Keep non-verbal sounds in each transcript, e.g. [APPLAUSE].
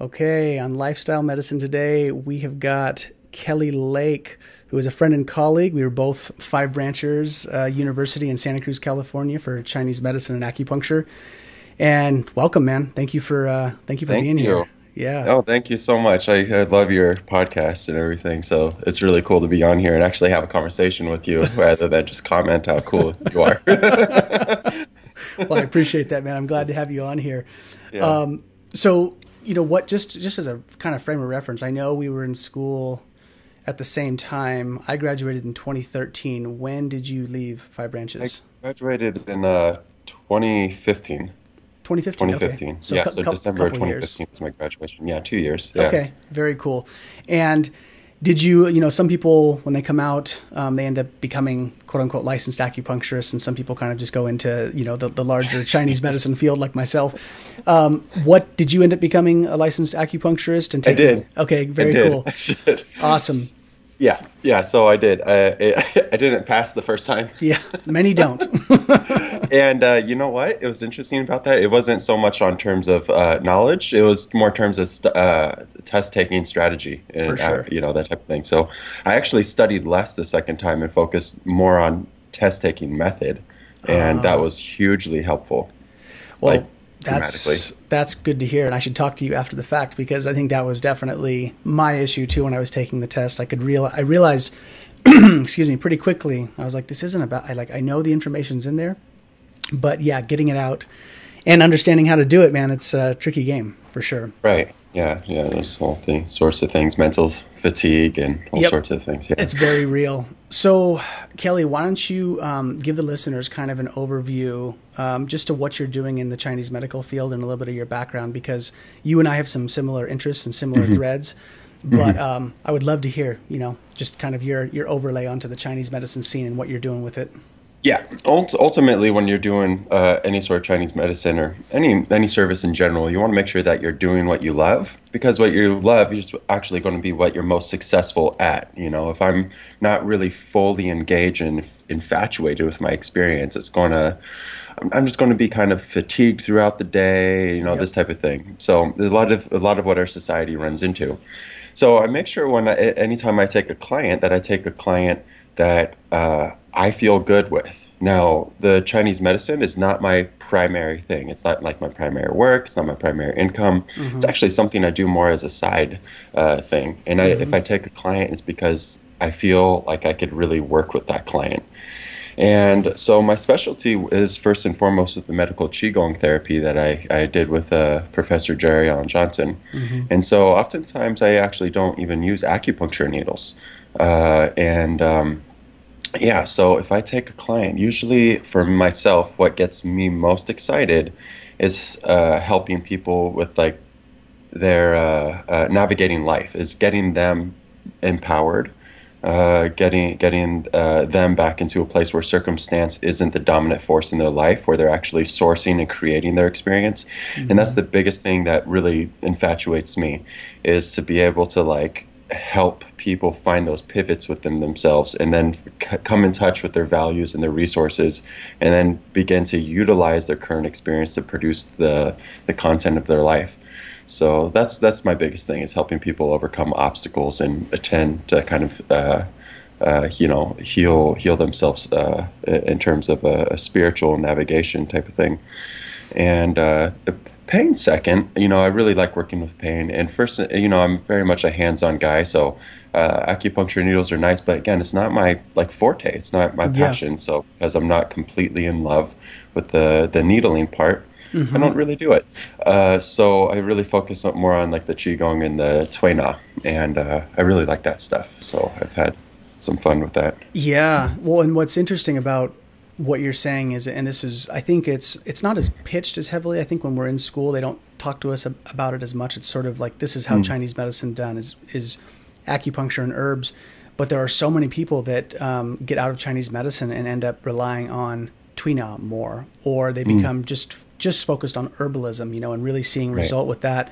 Okay, on Lifestyle Medicine today, we have got Kelly Lake, who is a friend and colleague. We were both Five Branches uh, University in Santa Cruz, California, for Chinese medicine and acupuncture. And welcome, man. Thank you for uh, thank you for thank being you. here. Yeah. Oh, thank you so much. I, I love your podcast and everything. So it's really cool to be on here and actually have a conversation with you [LAUGHS] rather than just comment how cool you are. [LAUGHS] [LAUGHS] well, I appreciate that, man. I'm glad to have you on here. Yeah. Um, so, you know what? Just just as a kind of frame of reference, I know we were in school at the same time. I graduated in 2013. When did you leave Five Branches? I graduated in uh, 2015. 2015. 2015. Okay. yeah, cou- so December couple years. 2015 was my graduation. Yeah, two years. Yeah. Okay, very cool. And did you, you know, some people when they come out, um, they end up becoming quote unquote licensed acupuncturists, and some people kind of just go into, you know, the, the larger [LAUGHS] Chinese medicine field, like myself. Um, what did you end up becoming a licensed acupuncturist? And I did. Okay, very I did. cool. [LAUGHS] I should. Awesome. Yeah, yeah. So I did. I, I, [LAUGHS] I didn't pass the first time. Yeah, many don't. And uh, you know what? It was interesting about that. It wasn't so much on terms of uh, knowledge. It was more terms of st- uh, test taking strategy and For sure. uh, you know that type of thing. So I actually studied less the second time and focused more on test taking method, and that was hugely helpful. Well, like, that's that's good to hear, and I should talk to you after the fact because I think that was definitely my issue too when I was taking the test. I could real I realized, [CLEARS THROAT] excuse me, pretty quickly. I was like, this isn't about. I like I know the information's in there, but yeah, getting it out and understanding how to do it, man, it's a tricky game for sure. Right. Yeah. Yeah. There's all thing, sorts of things, mental fatigue, and all Yep. sorts of things. Yeah. It's very real. So, Kelly, why don't you um, give the listeners kind of an overview um, just to what you're doing in the Chinese medical field and a little bit of your background because you and I have some similar interests and similar threads. But um, I would love to hear, you know, just kind of your your overlay onto the Chinese medicine scene and what you're doing with it. Yeah, ult- ultimately, when you're doing uh, any sort of Chinese medicine or any any service in general, you want to make sure that you're doing what you love because what you love is actually going to be what you're most successful at. You know, if I'm not really fully engaged and infatuated with my experience, it's going to I'm- just going to be kind of fatigued throughout the day. You know, this type of thing. So there's a lot of a lot of what our society runs into. So I make sure when I, anytime I take a client that I take a client that uh, I feel good with. Now, the Chinese medicine is not my primary thing. It's not like my primary work. It's not my primary income. It's actually something I do more as a side uh, thing. And I, if I take a client, it's because I feel like I could really work with that client. And so my specialty is first and foremost with the medical qigong therapy that I, I did with uh, Professor Jerry Alan Johnson. And so oftentimes I actually don't even use acupuncture needles. Uh, and um, yeah, so if I take a client, usually for myself, what gets me most excited is uh, helping people with like their uh, uh, navigating life, is getting them empowered, uh, getting getting uh, them back into a place where circumstance isn't the dominant force in their life, where they're actually sourcing and creating their experience. And that's the biggest thing that really infatuates me, is to be able to like help people find those pivots within themselves and then c- come in touch with their values and their resources and then begin to utilize their current experience to produce the the content of their life. So that's that's my biggest thing is helping people overcome obstacles and attend to kind of uh, uh, you know heal heal themselves uh, in terms of a, a spiritual navigation type of thing. And uh, pain second you know i really like working with pain. And first you know i'm very much a hands-on guy so uh, acupuncture needles are nice but again it's not my like forte it's not my Yeah. passion so because i'm not completely in love with the the needling part i don't really do it uh, so i really focus more on like the qigong and the tui na and uh, i really like that stuff so i've had some fun with that Yeah. Well, and what's interesting about what you're saying is, and this is, I think it's it's not as pitched as heavily. I think when we're in school, they don't talk to us about it as much. It's sort of like this is how Chinese medicine done is is acupuncture and herbs. But there are so many people that um, get out of Chinese medicine and end up relying on Tuina more, or they become just just focused on herbalism, you know, and really seeing result with that.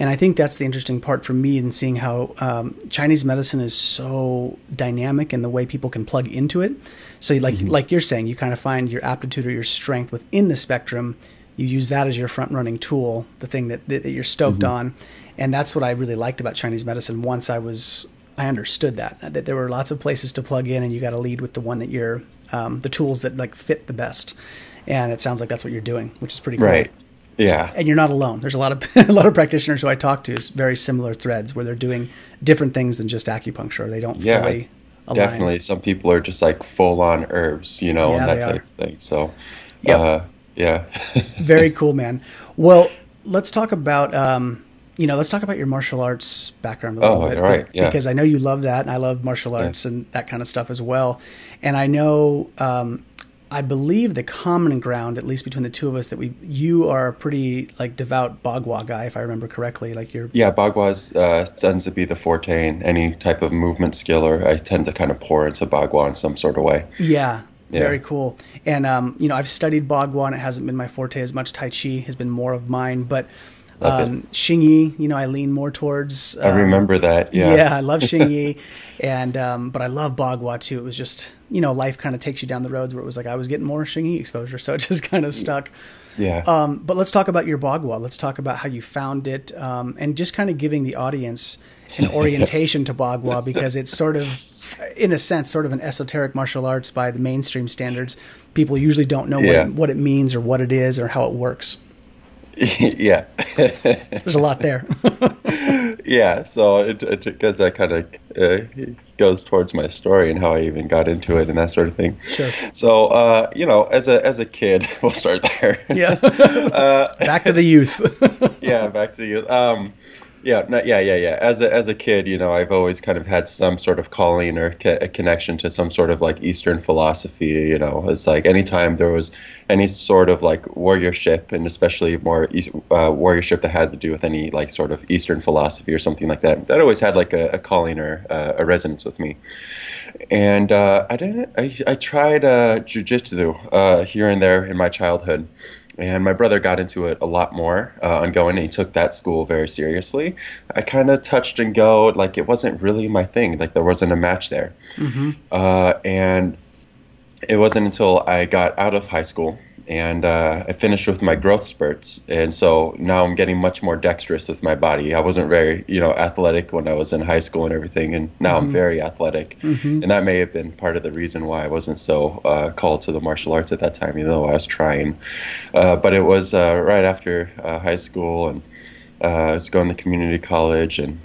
And I think that's the interesting part for me in seeing how um, Chinese medicine is so dynamic and the way people can plug into it. So, like like you're saying, you kind of find your aptitude or your strength within the spectrum, you use that as your front running tool, the thing that, that, that you're stoked mm-hmm. on. And that's what I really liked about Chinese medicine once I was I understood that that there were lots of places to plug in, and you got to lead with the one that you're um, the tools that like fit the best. And it sounds like that's what you're doing, which is pretty cool. Right. Yeah. And you're not alone. There's a lot of [LAUGHS] a lot of practitioners who I talk to is very similar threads where they're doing different things than just acupuncture. They don't yeah, fully align. Definitely. Some people are just like full on herbs, you know, yeah, and that type are. of thing. So yep. Uh, yeah. [LAUGHS] very cool, man. Well, let's talk about um, you know, let's talk about your martial arts background a little oh, bit. Right, yeah. Because I know you love that, and I love martial arts yeah. and that kind of stuff as well. And I know, um, I believe the common ground, at least between the two of us, that we you are a pretty like devout Bagua guy, if I remember correctly. Like you're yeah, Bagua uh, tends to be the forte in any type of movement skill, or I tend to kind of pour into Bagua in some sort of way. Yeah, yeah. Very cool. And um, you know, I've studied Bagua, and it hasn't been my forte as much. Tai Chi has been more of mine, but um, Xing Yi, you know, I lean more towards. Um, I remember that. Yeah. Yeah, I love [LAUGHS] Xing Yi, and um, but I love Bagua too. It was just you know, life kind of takes you down the roads where it was like I was getting more Xing Yi exposure, so it just kind of stuck. Yeah. Um, but let's talk about your Bagua. Let's talk about how you found it, um, and just kind of giving the audience an [LAUGHS] orientation to Bagua because it's sort of in a sense, sort of an esoteric martial arts by the mainstream standards. People usually don't know yeah. what, it, what it means or what it is or how it works. [LAUGHS] yeah. [LAUGHS] There's a lot there. [LAUGHS] yeah, so it, it because that kind of uh, goes towards my story and how I even got into it and that sort of thing. Sure. So, uh, you know, as a as a kid, we'll start there. Yeah. uh, back to the youth. yeah, back to the youth. Um, yeah, no, yeah, yeah, yeah. As a as a kid, you know, I've always kind of had some sort of calling or ca- a connection to some sort of like Eastern philosophy. You know, it's like anytime there was any sort of like warriorship, and especially more uh, warriorship that had to do with any like sort of Eastern philosophy or something like that, that always had like a, a calling or uh, a resonance with me. And uh, I didn't. I, I tried uh, jujitsu uh, here and there in my childhood and my brother got into it a lot more uh, ongoing. And he took that school very seriously. I kind of touched and go, like it wasn't really my thing. Like there wasn't a match there, mm-hmm. uh, and it wasn't until I got out of high school and uh, I finished with my growth spurts, and so now I'm getting much more dexterous with my body. I wasn't very, you know, athletic when I was in high school and everything, and now mm-hmm. I'm very athletic, mm-hmm. and that may have been part of the reason why I wasn't so uh, called to the martial arts at that time, even though I was trying. Uh, but it was uh, right after uh, high school, and uh, I was going to community college, and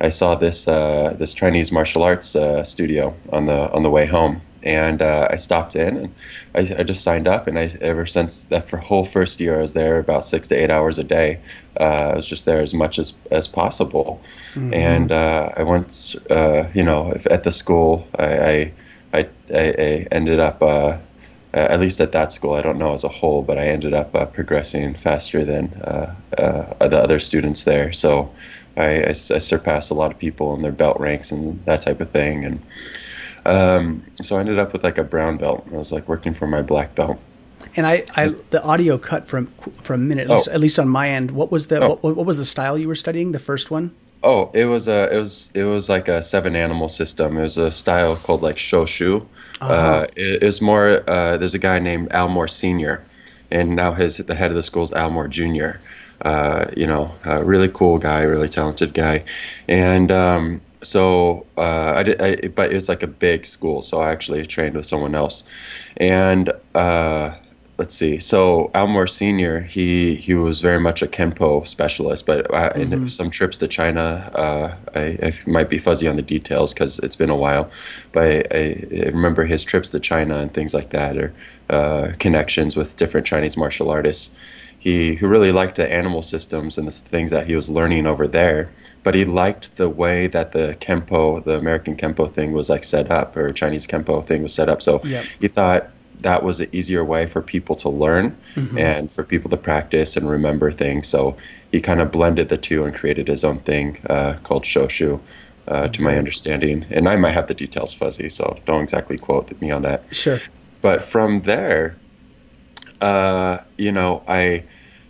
I saw this this Chinese martial arts studio on the on the way home, and I stopped in and I, I, just signed up, and I ever since that for whole first year I was there about six to eight hours a day. Uh, I was just there as much as as possible, mm-hmm. and uh, I once uh, you know at the school I I, I, I ended up. Uh, at least at that school, I don't know as a whole, but I ended up uh, progressing faster than uh, the other students there. So I, I, I surpassed a lot of people in their belt ranks and that type of thing, and um, so I ended up with like a brown belt. I was like working for my black belt. And I, I the audio cut from for a minute, at, oh. least, at least on my end. What was the oh. what, what was the style you were studying? The first one. Oh, it was a it was it was like a seven animal system. It was a style called like Shoshu. Uh-huh. Uh, it, was more. Uh, there's a guy named Almore Senior, and now his the head of the school is Almore Junior. Uh, you know, a really cool guy, really talented guy, and um, so uh, I did, I, but it was like a big school, so I actually trained with someone else, and uh, let's see. So Almore Senior, he he was very much a kempo specialist, but uh, mm-hmm. in some trips to China, uh, I, I, might be fuzzy on the details because it's been a while, but I, I, remember his trips to China and things like that, or uh, connections with different Chinese martial artists. He, he really liked the animal systems and the things that he was learning over there but he liked the way that the kempo, the American kempo thing was like set up, or Chinese kempo thing was set up. So yep. he thought that was an easier way for people to learn mm-hmm. and for people to practice and remember things. So he kind of blended the two and created his own thing uh, called Shoshu. Uh, to my understanding, and I might have the details fuzzy, so don't exactly quote me on that. Sure. But from there, uh, you know, I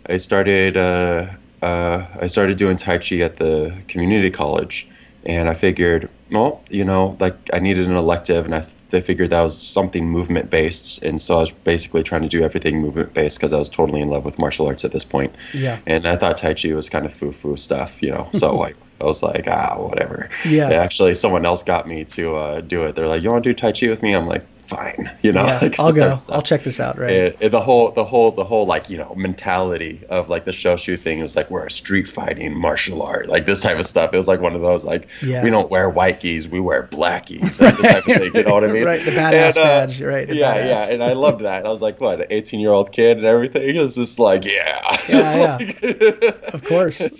I started uh, uh, I started doing Tai Chi at the community college, and I figured, well, you know, like I needed an elective, and I they figured that was something movement based, and so I was basically trying to do everything movement based because I was totally in love with martial arts at this point. Yeah. And I thought Tai Chi was kind of foo foo stuff, you know. So [LAUGHS] like I was like, ah, whatever. Yeah. And actually, someone else got me to uh, do it. They're like, you want to do Tai Chi with me? I'm like, fine, you know. Yeah, like, I'll go. I'll check this out. Right. The whole, the whole, the whole, like you know, mentality of like the Shoshu thing was like we're a street fighting martial art, like this type of stuff. It was like one of those like Yeah. we don't wear white geese, we wear blackies, like this type of thing. You know what I [LAUGHS] mean? Right, the badass And, uh, badge, right, the yeah, badass. yeah, and I loved that. I was like, what, an 18 year old kid and everything? It was just like, yeah, Yeah, [LAUGHS] yeah, Of course. [LAUGHS]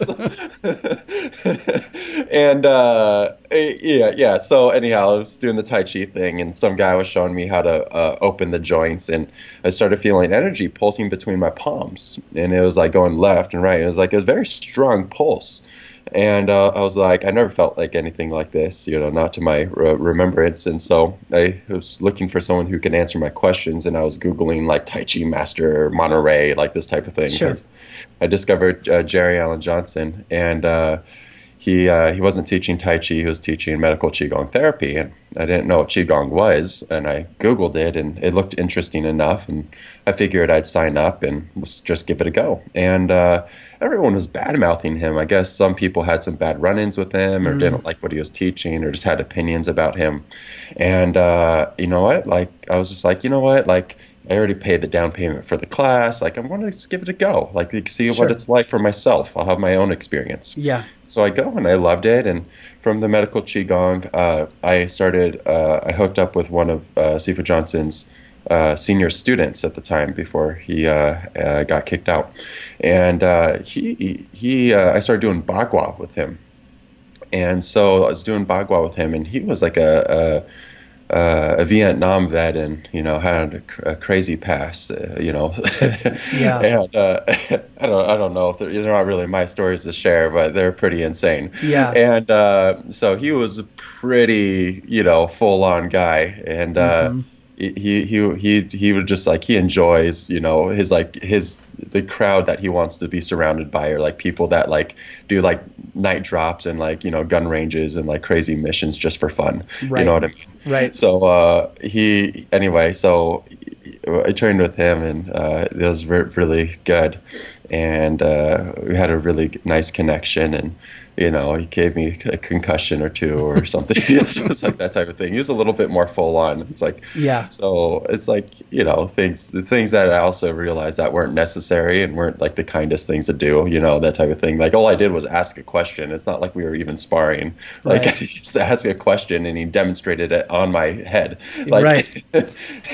and uh, eh, yeah, yeah. So anyhow, I was doing the Tai Chi thing, and some guy was showing me how to uh, open the joints, and I started feeling energy pulsing between my palms, and it was like going left and right. It was like it was a very strong pulse. And uh, I was like, I never felt like anything like this, you know, not to my re- remembrance. And so I was looking for someone who can answer my questions, and I was googling like Tai Chi Master, Monterey, like this type of thing. Sure. I discovered uh, Jerry Alan Johnson, and uh, he uh, he wasn't teaching Tai Chi; he was teaching medical qigong therapy, and I didn't know what qigong was, and I googled it, and it looked interesting enough, and I figured I'd sign up and just give it a go. And uh, everyone was bad mouthing him. I guess some people had some bad run-ins with him, or didn't like what he was teaching, or just had opinions about him. And uh, you know what? Like I was just like, you know what? Like I already paid the down payment for the class. Like I'm going to just give it a go. Like see Sure. what it's like for myself. I'll have my own experience. Yeah. So I go and I loved it. And from the medical qigong, uh, I started. Uh, I hooked up with one of uh, Sifu Johnson's uh, senior students at the time before he uh, uh, got kicked out, and uh, he he. Uh, I started doing bagua with him, and so I was doing bagua with him, and he was like a. a uh, a Vietnam vet and you know had a, cr- a crazy past, uh, you know. [LAUGHS] Yeah. And uh, [LAUGHS] I don't I don't know if they're, they're not really my stories to share, but they're pretty insane. Yeah. And uh, so he was a pretty you know full on guy, and uh, Mhm. He he he he would just like he enjoys you know his like his the crowd that he wants to be surrounded by are like people that like do like night drops and like you know gun ranges and like crazy missions just for fun. Right. You know what I mean? Right. So uh, he anyway, so I trained with him, and uh, it was re- really good, and uh, we had a really nice connection, and you know he gave me a concussion or two or [LAUGHS] something. [LAUGHS] so it's like that type of thing. He was a little bit more full on. It's like Yeah. so it's like you know things the things that I also realized that weren't necessary and weren't like the kindest things to do. You know that type of thing. Like all I did was ask a question. It's not like we were even sparring. Like Right. [LAUGHS] I just asked a question and he demonstrated it on my head. Like, Right. and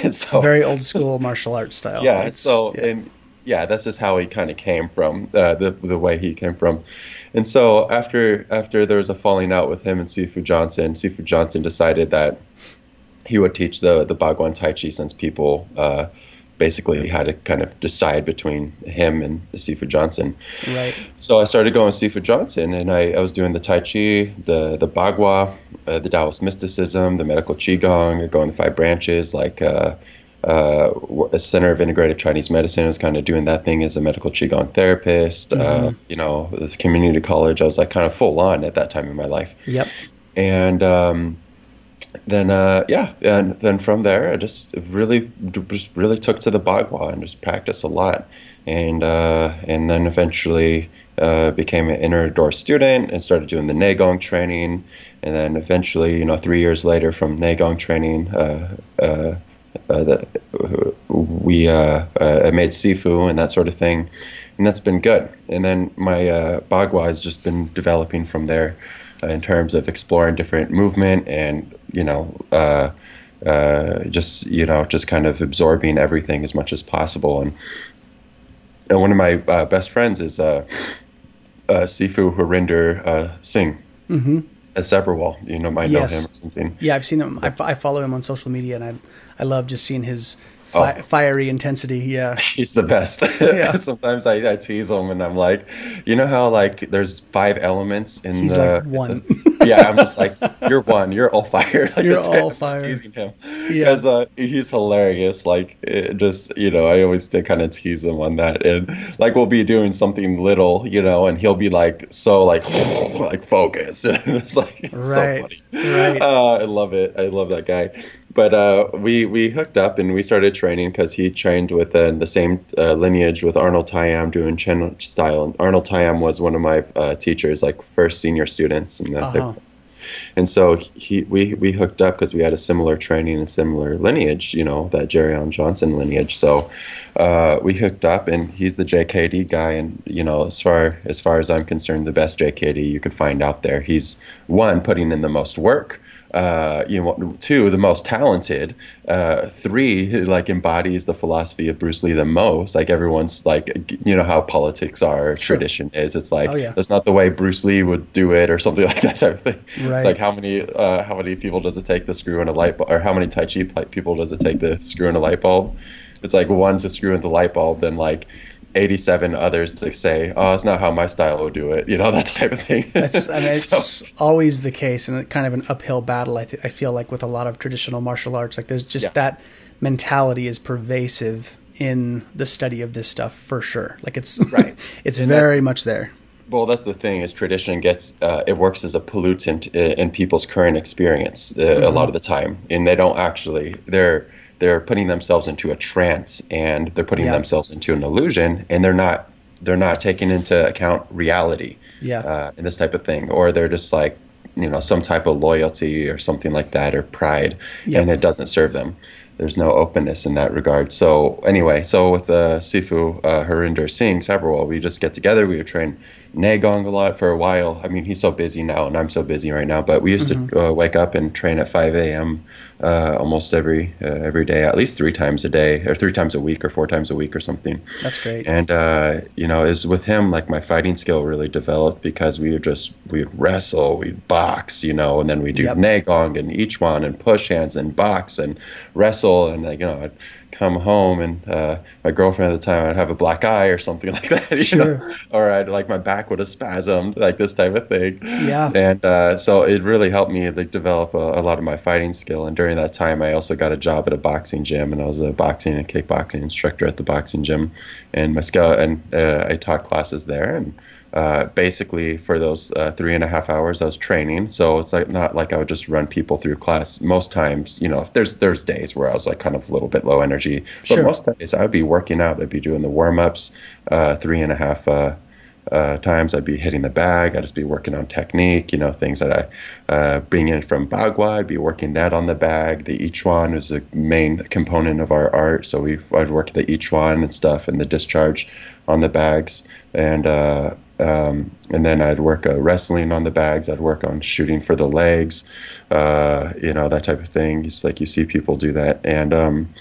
It's so very old school martial arts style. yeah. It's- so yeah. and yeah, that's just how he kind of came from uh, the the way he came from. And so after after there was a falling out with him and Sifu Johnson, Sifu Johnson decided that he would teach the the Bagwan Tai Chi since people uh, basically had to kind of decide between him and Sifu Johnson. right. So I started going with Sifu Johnson, and I, I was doing the Tai Chi, the the Bagua, uh, the Taoist mysticism, the medical Qigong, going the five branches, like uh, uh, a Center of Integrative Chinese Medicine. I was kind of doing that thing as a medical Qigong therapist. Uh, you know, the community college, I was like kind of full on at that time in my life Yep. and um, then uh, yeah, and then from there, I just really just really took to the bagua and just practiced a lot, and uh, and then eventually uh, became an inner door student and started doing the Neigong training, and then eventually, you know, three years later from Neigong training, uh, uh, uh, the, we uh, uh, made Sifu and that sort of thing, and that's been good. And then my uh, bagua has just been developing from there uh, in terms of exploring different movement and you know uh, uh, just you know just kind of absorbing everything as much as possible. And and one of my uh, best friends is uh, uh, Sifu Harinder uh, Singh. hmm At you know, might Yes. know him or something. Yeah, I've seen him. I, I follow him on social media, and I I love just seeing his fi- Oh. fiery intensity. Yeah. [LAUGHS] He's the best. Yeah. [LAUGHS] Sometimes I, I tease him and I'm like, you know how like there's five elements in He's the like one. [LAUGHS] yeah, I'm just like you're one, you're all fire. Like, You're all fire. Teasing him Yeah. because uh, he's hilarious. Like it just you know, I always did kind of tease him on that, and like we'll be doing something little, you know, and he'll be like so like like focused, and it's like it's Right, so funny. right. Uh, I love it. I love that guy. But uh, we we hooked up and we started training because he trained with uh, the same uh, lineage with Arnold Tayam doing Chen style. And Arnold Tayam was one of my uh, teachers, like first senior students, and uh-huh. And so he we we hooked up because we had a similar training and similar lineage, you know, that Jerry Alan Johnson lineage. So uh, we hooked up, and he's the JKD guy. And you know, as far as far as I'm concerned, the best JKD you could find out there. He's one putting in the most work uh, you know, two, the most talented, uh, three, like embodies the philosophy of Bruce Lee the most. Like everyone's like, you know how politics are, sure. tradition is. It's like oh, yeah. that's not the way Bruce Lee would do it, or something [LAUGHS] like that type of thing. Right. It's like how many uh, how many people does it take to screw in a light bulb, or how many Tai Chi people does it take to screw in a light bulb? It's like one to screw in the light bulb, then like 87 others to say, "Oh, it's not how my style would do it," you know, [LAUGHS] that type of thing. That's, I mean, [LAUGHS] it's so. always the case, and kind of an uphill battle. I, th- I feel like with a lot of traditional martial arts, like there's just yeah. that mentality is pervasive in the study of this stuff for sure. Like it's [LAUGHS] right, it's and very much there. Well, that's the thing is tradition gets uh, it works as a pollutant in, in people's current experience uh, mm-hmm. a lot of the time, and they don't actually they're they're putting themselves into a trance and they're putting yeah. themselves into an illusion and they're not they're not taking into account reality yeah. uh, and this type of thing. Or they're just like you know some type of loyalty or something like that or pride and it doesn't serve them. There's no openness in that regard. So anyway so with uh, sifu uh, harinder singh sabharwal we just get together we would train Neigong a lot for a while. I mean, he's so busy now, and I'm so busy right now. But we used mm-hmm. to uh, wake up and train at 5 a.m. Uh, almost every uh, every day, at least three times a day, or three times a week, or four times a week, or something. That's great. And uh, you know, is with him like my fighting skill really developed because we would just we'd wrestle, we'd box, you know, and then we'd do yep. Neigong and Ichuan and push hands and box and wrestle, and like you know. I'd, come home and uh, my girlfriend at the time I'd have a black eye or something [LAUGHS] like that, sure. know, or I'd like my back would have spasmed, like this type of thing. Yeah. And uh, so it really helped me like develop a, a, lot of my fighting skill. And during that time, I also got a job at a boxing gym, and I was a boxing and kickboxing instructor at the boxing gym, and my skill and uh, I taught classes there and uh, basically for those uh, three and a half hours I was training. So it's like not like I would just run people through class. Most times, you know, there's there's days where I was like kind of a little bit low energy, but sure. most days I would be working out. I'd be doing the warm ups, uh, three and a half. Uh, times I'd be hitting the bag. I'd just be working on technique, you know, things that I uh, bring in from Bagua. I'd be working that on the bag. The Ichuan is the main component of our art, so we I'd work the Ichuan and stuff and the discharge on the bags, and uh, um, and then I'd work uh, wrestling on the bags. I'd work on shooting for the legs, uh, you know, that type of thing. It's like you see people do that. And um,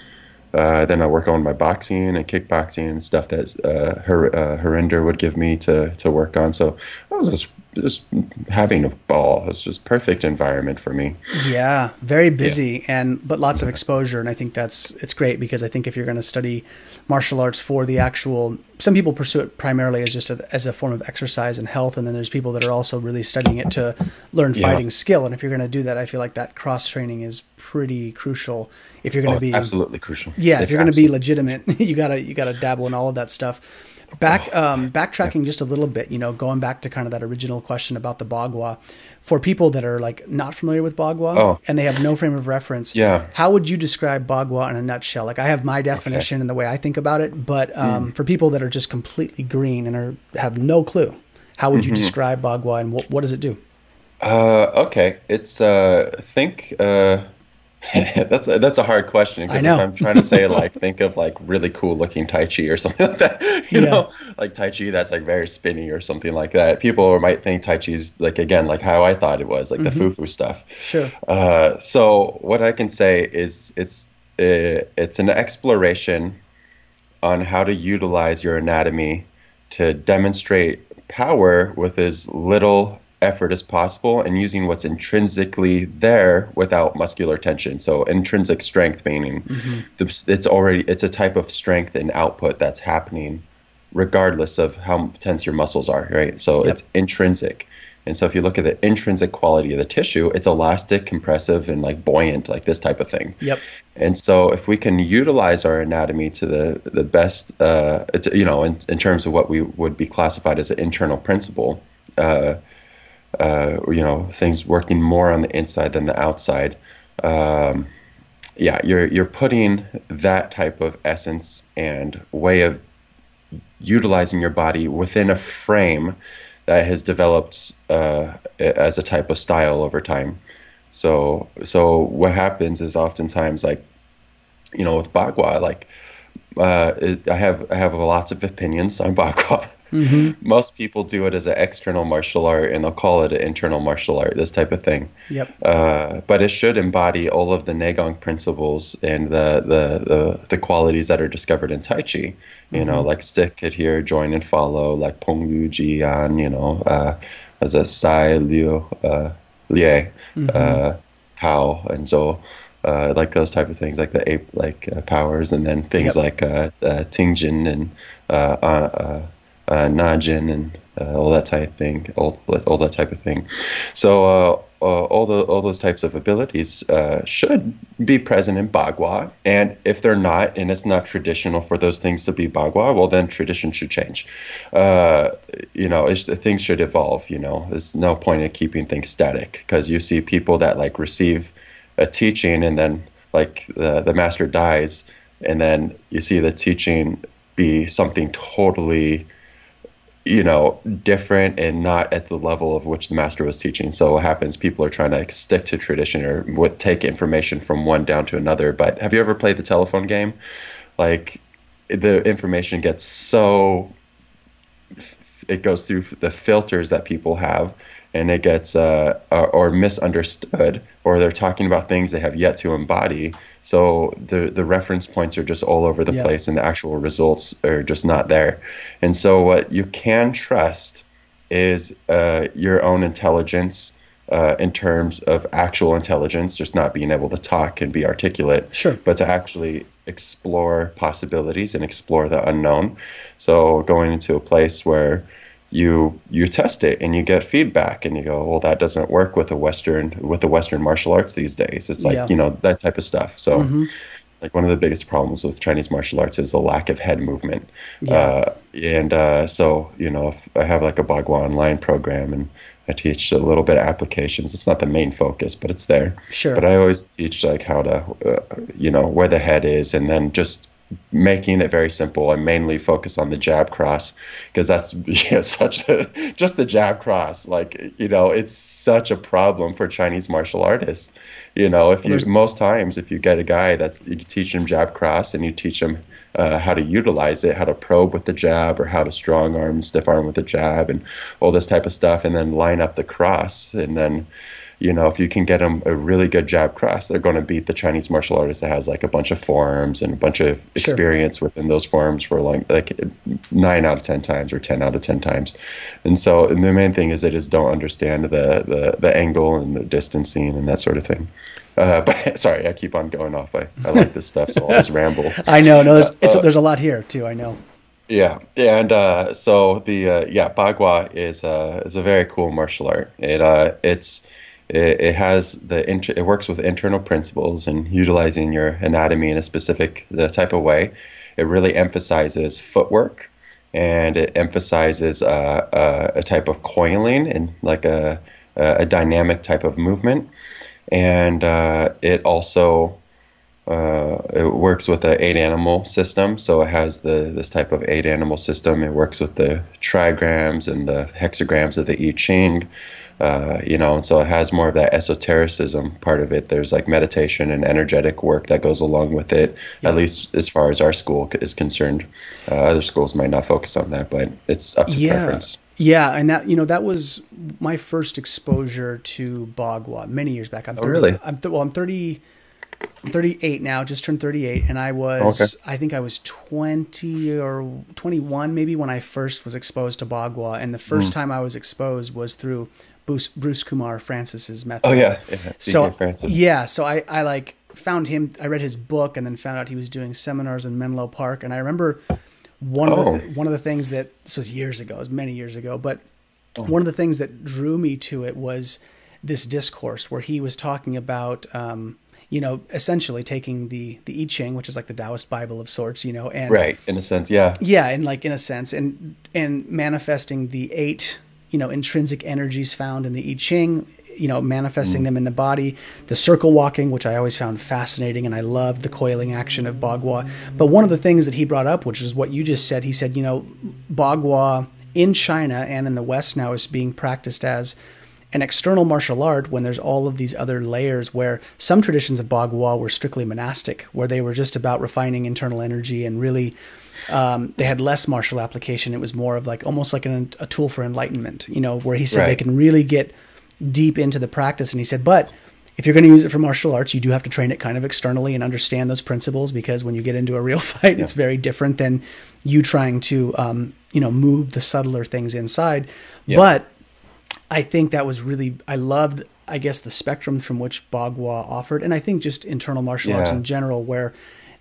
uh, then I work on my boxing and kickboxing and stuff that uh, Her, uh, Harinder would give me to, to work on. So I was just just having a ball. It's just perfect environment for me. Yeah, very busy yeah. and but lots of exposure, and I think that's it's great because I think if you're going to study martial arts for the actual, some people pursue it primarily as just a, as a form of exercise and health, and then there's people that are also really studying it to learn yeah. fighting skill. And if you're going to do that, I feel like that cross training is pretty crucial. If you're going to oh, be absolutely crucial, yeah, it's if you're going to be legitimate, [LAUGHS] you gotta you gotta dabble in all of that stuff. Back um, backtracking just a little bit, you know, going back to kind of that original question about the Bagua, for people that are like not familiar with Bagua oh. and they have no frame of reference, yeah, how would you describe Bagua in a nutshell? Like I have my definition okay. and the way I think about it, but um, mm. for people that are just completely green and are have no clue, how would you mm-hmm. describe Bagua and what, what does it do? Uh, okay, it's uh, think. Uh [LAUGHS] that's a, that's a hard question because if I'm trying to say like think of like really cool looking Tai Chi or [LAUGHS] something like that, you yeah. know, like Tai Chi that's like very spinny or something like that. People might think Tai Chi is like again like how I thought it was like mm-hmm. the foo stuff. Sure. Uh, so what I can say is it's uh, it's an exploration on how to utilize your anatomy to demonstrate power with as little effort as possible and using what's intrinsically there without muscular tension. So intrinsic strength meaning mm-hmm. it's already it's a type of strength and output that's happening regardless of how tense your muscles are, right? So yep. it's intrinsic. And so if you look at the intrinsic quality of the tissue, it's elastic, compressive, and like buoyant, like this type of thing. Yep. And so if we can utilize our anatomy to the the best, uh, you know, in, in terms of what we would be classified as an internal principle, uh, uh, you know, things working more on the inside than the outside. Um, yeah, you're you're putting that type of essence and way of utilizing your body within a frame that has developed uh, as a type of style over time. So so what happens is oftentimes like you know with Bagua like uh, I have I have lots of opinions on Bagua. Mm-hmm. Most people do it as an external martial art, and they'll call it an internal martial art. This type of thing. Yep. Uh, but it should embody all of the Neigong principles and the the the, the qualities that are discovered in Tai Chi. You mm-hmm. know, like stick, adhere, join, and follow. Like Peng Yu Ji An. You know, uh, as a Sai Liu uh, Lie, mm-hmm. uh, Tao, and so uh, like those type of things, like the ape like uh, powers, and then things yep. like uh, uh, Tingjin and uh, uh, uh, Najin and all that type of thing, all, all that type of thing. So all the all those types of abilities should be present in Bagua, and if they're not, and it's not traditional for those things to be Bagua, well then tradition should change. you know, things should evolve. You know, there's no point in keeping things static because you see people that like receive a teaching and then like the, the master dies and then you see the teaching be something totally you know different and not at the level of which the master was teaching. So what happens people are trying to stick to tradition or would take information from one down to another. But have you ever played the telephone game? Like the information gets so it goes through the filters that people have and it gets uh, or misunderstood, or they're talking about things they have yet to embody. So the the reference points are just all over the yeah. place, and the actual results are just not there. And so what you can trust is uh, your own intelligence uh, in terms of actual intelligence, just not being able to talk and be articulate. Sure. But to actually explore possibilities and explore the unknown. So going into a place where you you test it and you get feedback and you go well that doesn't work with the western with the western martial arts these days it's like yeah. you know that type of stuff so mm-hmm. like one of the biggest problems with chinese martial arts is the lack of head movement yeah. uh, and uh, so you know if i have like a bagua online program and I teach a little bit of applications. It's not the main focus, but it's there. Sure. But I always teach like how to, uh, you know, where the head is, and then just making it very simple. And mainly focus on the jab cross because that's [LAUGHS] yeah, such a just the jab cross. Like you know it's such a problem for chinese martial artists. You know if you most times if you get a guy that's you teach him jab cross and you teach him uh, how to utilize it how to probe with the jab or how to strong arm stiff arm with the jab and all this type of stuff and then line up the cross and then you know, if you can get them a really good jab cross, they're going to beat the Chinese martial artist that has like a bunch of forms and a bunch of experience sure. within those forms for like like nine out of ten times or ten out of ten times. And so and the main thing is they just don't understand the the, the angle and the distancing and that sort of thing. Uh, [LAUGHS] but sorry, I keep on going off. I, I like this stuff, so I'll just [LAUGHS] ramble. I know. No, there's, uh, there's a lot here too. I know. Yeah, and uh, so the uh, yeah Bagua is uh, is a very cool martial art. It uh, it's it, it has the inter- it works with internal principles and utilizing your anatomy in a specific the type of way. It really emphasizes footwork and it emphasizes uh, uh, a type of coiling and like a, a dynamic type of movement. And uh, it also uh, it works with the eight animal system. So it has the this type of eight animal system. It works with the trigrams and the hexagrams of the I Ching. Uh, you know, and so it has more of that esotericism part of it. There's like meditation and energetic work that goes along with it, yeah. at least as far as our school is concerned. Uh, other schools might not focus on that, but it's up to yeah. preference. Yeah, and that you know that was my first exposure to Bagua many years back. I'm 30, oh, really? I'm th- well, I'm 30. I'm 38 now, just turned 38, and I was, okay. I think I was 20 or 21 maybe when I first was exposed to Bagua, and the first mm. time I was exposed was through Bruce, Bruce Kumar Frantzis's method. Oh yeah, yeah. so yeah, so I I like found him. I read his book and then found out he was doing seminars in Menlo Park. And I remember one oh. of the, oh. one of the things that this was years ago, it was many years ago, but oh. one of the things that drew me to it was this discourse where he was talking about. Um, you know, essentially taking the the I Ching, which is like the Taoist Bible of sorts, you know, and right in a sense, yeah, yeah, and like in a sense, and and manifesting the eight you know intrinsic energies found in the I Ching, you know manifesting mm. them in the body. The circle walking, which I always found fascinating, and I loved the coiling action of Bagua. But one of the things that he brought up, which is what you just said, he said, you know, Bagua in China and in the West now is being practiced as an external martial art when there's all of these other layers where some traditions of Bagua were strictly monastic, where they were just about refining internal energy and really um, they had less martial application. It was more of like almost like an, a tool for enlightenment, you know, where he said right. they can really get deep into the practice. And he said, but if you're going to use it for martial arts, you do have to train it kind of externally and understand those principles because when you get into a real [LAUGHS] fight, yeah. it's very different than you trying to, um, you know, move the subtler things inside. Yeah. But I think that was really I loved I guess the spectrum from which Bagua offered, and I think just internal martial yeah. arts in general, where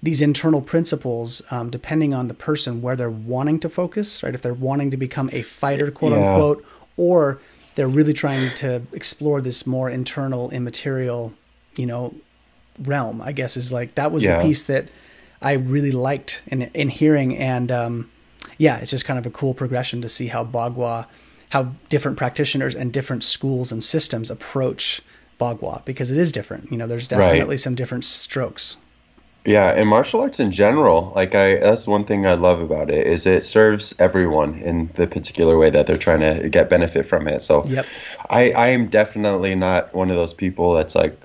these internal principles, um, depending on the person, where they're wanting to focus, right? If they're wanting to become a fighter, quote yeah. unquote, or they're really trying to explore this more internal, immaterial, you know, realm. I guess is like that was yeah. the piece that I really liked in in hearing, and um, yeah, it's just kind of a cool progression to see how Bagua how different practitioners and different schools and systems approach Bagua because it is different. You know, there's definitely right. some different strokes. Yeah, and martial arts in general, like I that's one thing I love about it is it serves everyone in the particular way that they're trying to get benefit from it. So yep. I I am definitely not one of those people that's like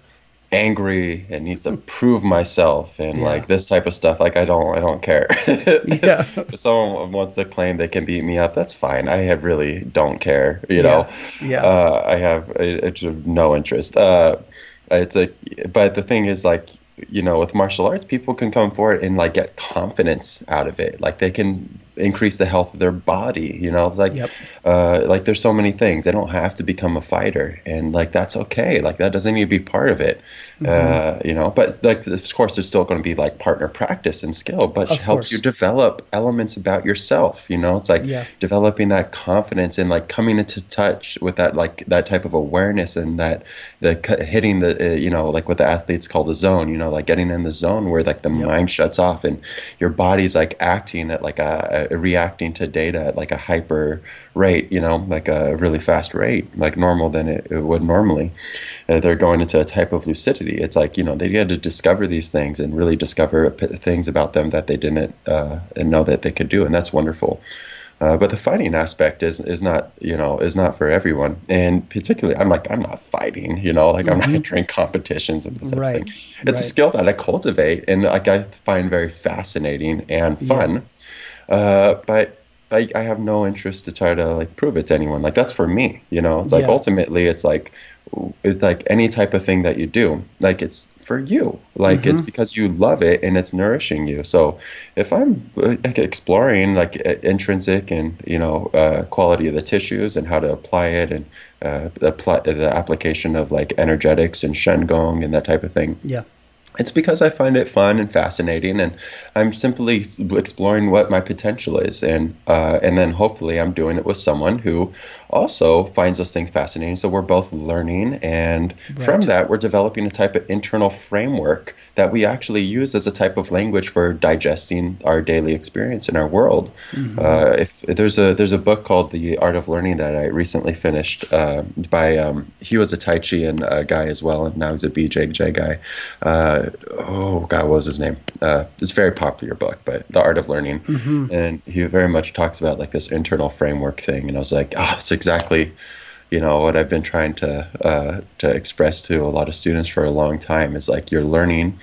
angry and needs to prove myself and yeah. like this type of stuff. Like i don't i don't care. [LAUGHS] Yeah. If someone wants to claim they can beat me up that's fine. I have really don't care you know? Yeah, Uh, i have it's no interest. Uh it's a but the thing is like you know with martial arts people can come forward and like get confidence out of it like they can increase the health of their body you know like yep. Uh, like there's so many things they don't have to become a fighter and like that's okay like that doesn't need to be part of it mm-hmm. uh, you know but like of course there's still going to be like partner practice and skill but of it helps course. you develop elements about yourself you know it's like yeah. developing that confidence and like coming into touch with that like that type of awareness and that the hitting the uh, you know like what the athletes call the zone you know like getting in the zone where like the yep. mind shuts off and your body's like acting at like a, a reacting to data at like a hyper rate, you know, like a really fast rate, like normal than it, it would normally. Uh, they're going into a type of lucidity. It's like, you know, they had to discover these things and really discover things about them that they didn't uh, know that they could do. And that's wonderful. Uh, but the fighting aspect is is not you know is not for everyone, and particularly I'm like I'm not fighting, you know, like mm-hmm. I'm not mm-hmm. entering competitions and this right. thing. It's right. a skill that I cultivate and like I find very fascinating and fun. Yeah. Uh, but I, I have no interest to try to like prove it to anyone. Like that's for me, you know. It's like yeah. ultimately, it's like it's like any type of thing that you do. Like it's for you. Like mm-hmm. it's because you love it and it's nourishing you. So if I'm like, exploring like intrinsic and you know uh, quality of the tissues and how to apply it and uh, apply the application of like energetics and shen gong and that type of thing. Yeah it's because I find it fun and fascinating, and I'm simply exploring what my potential is, and uh, and then hopefully I'm doing it with someone who also finds those things fascinating. So we're both learning, and right. from that we're developing a type of internal framework that we actually use as a type of language for digesting our daily experience in our world. Mm-hmm. Uh, if, there's a there's a book called The Art of Learning that I recently finished uh, by um, he was a Tai Chi and uh, guy as well, and now he's a BJJ guy. Uh, oh God, what was his name? Uh, it's a very popular book, but The Art of Learning, mm-hmm. and he very much talks about like this internal framework thing, and I was like, ah, oh, it's exactly you know what I've been trying to uh, to express to a lot of students for a long time is like you're learning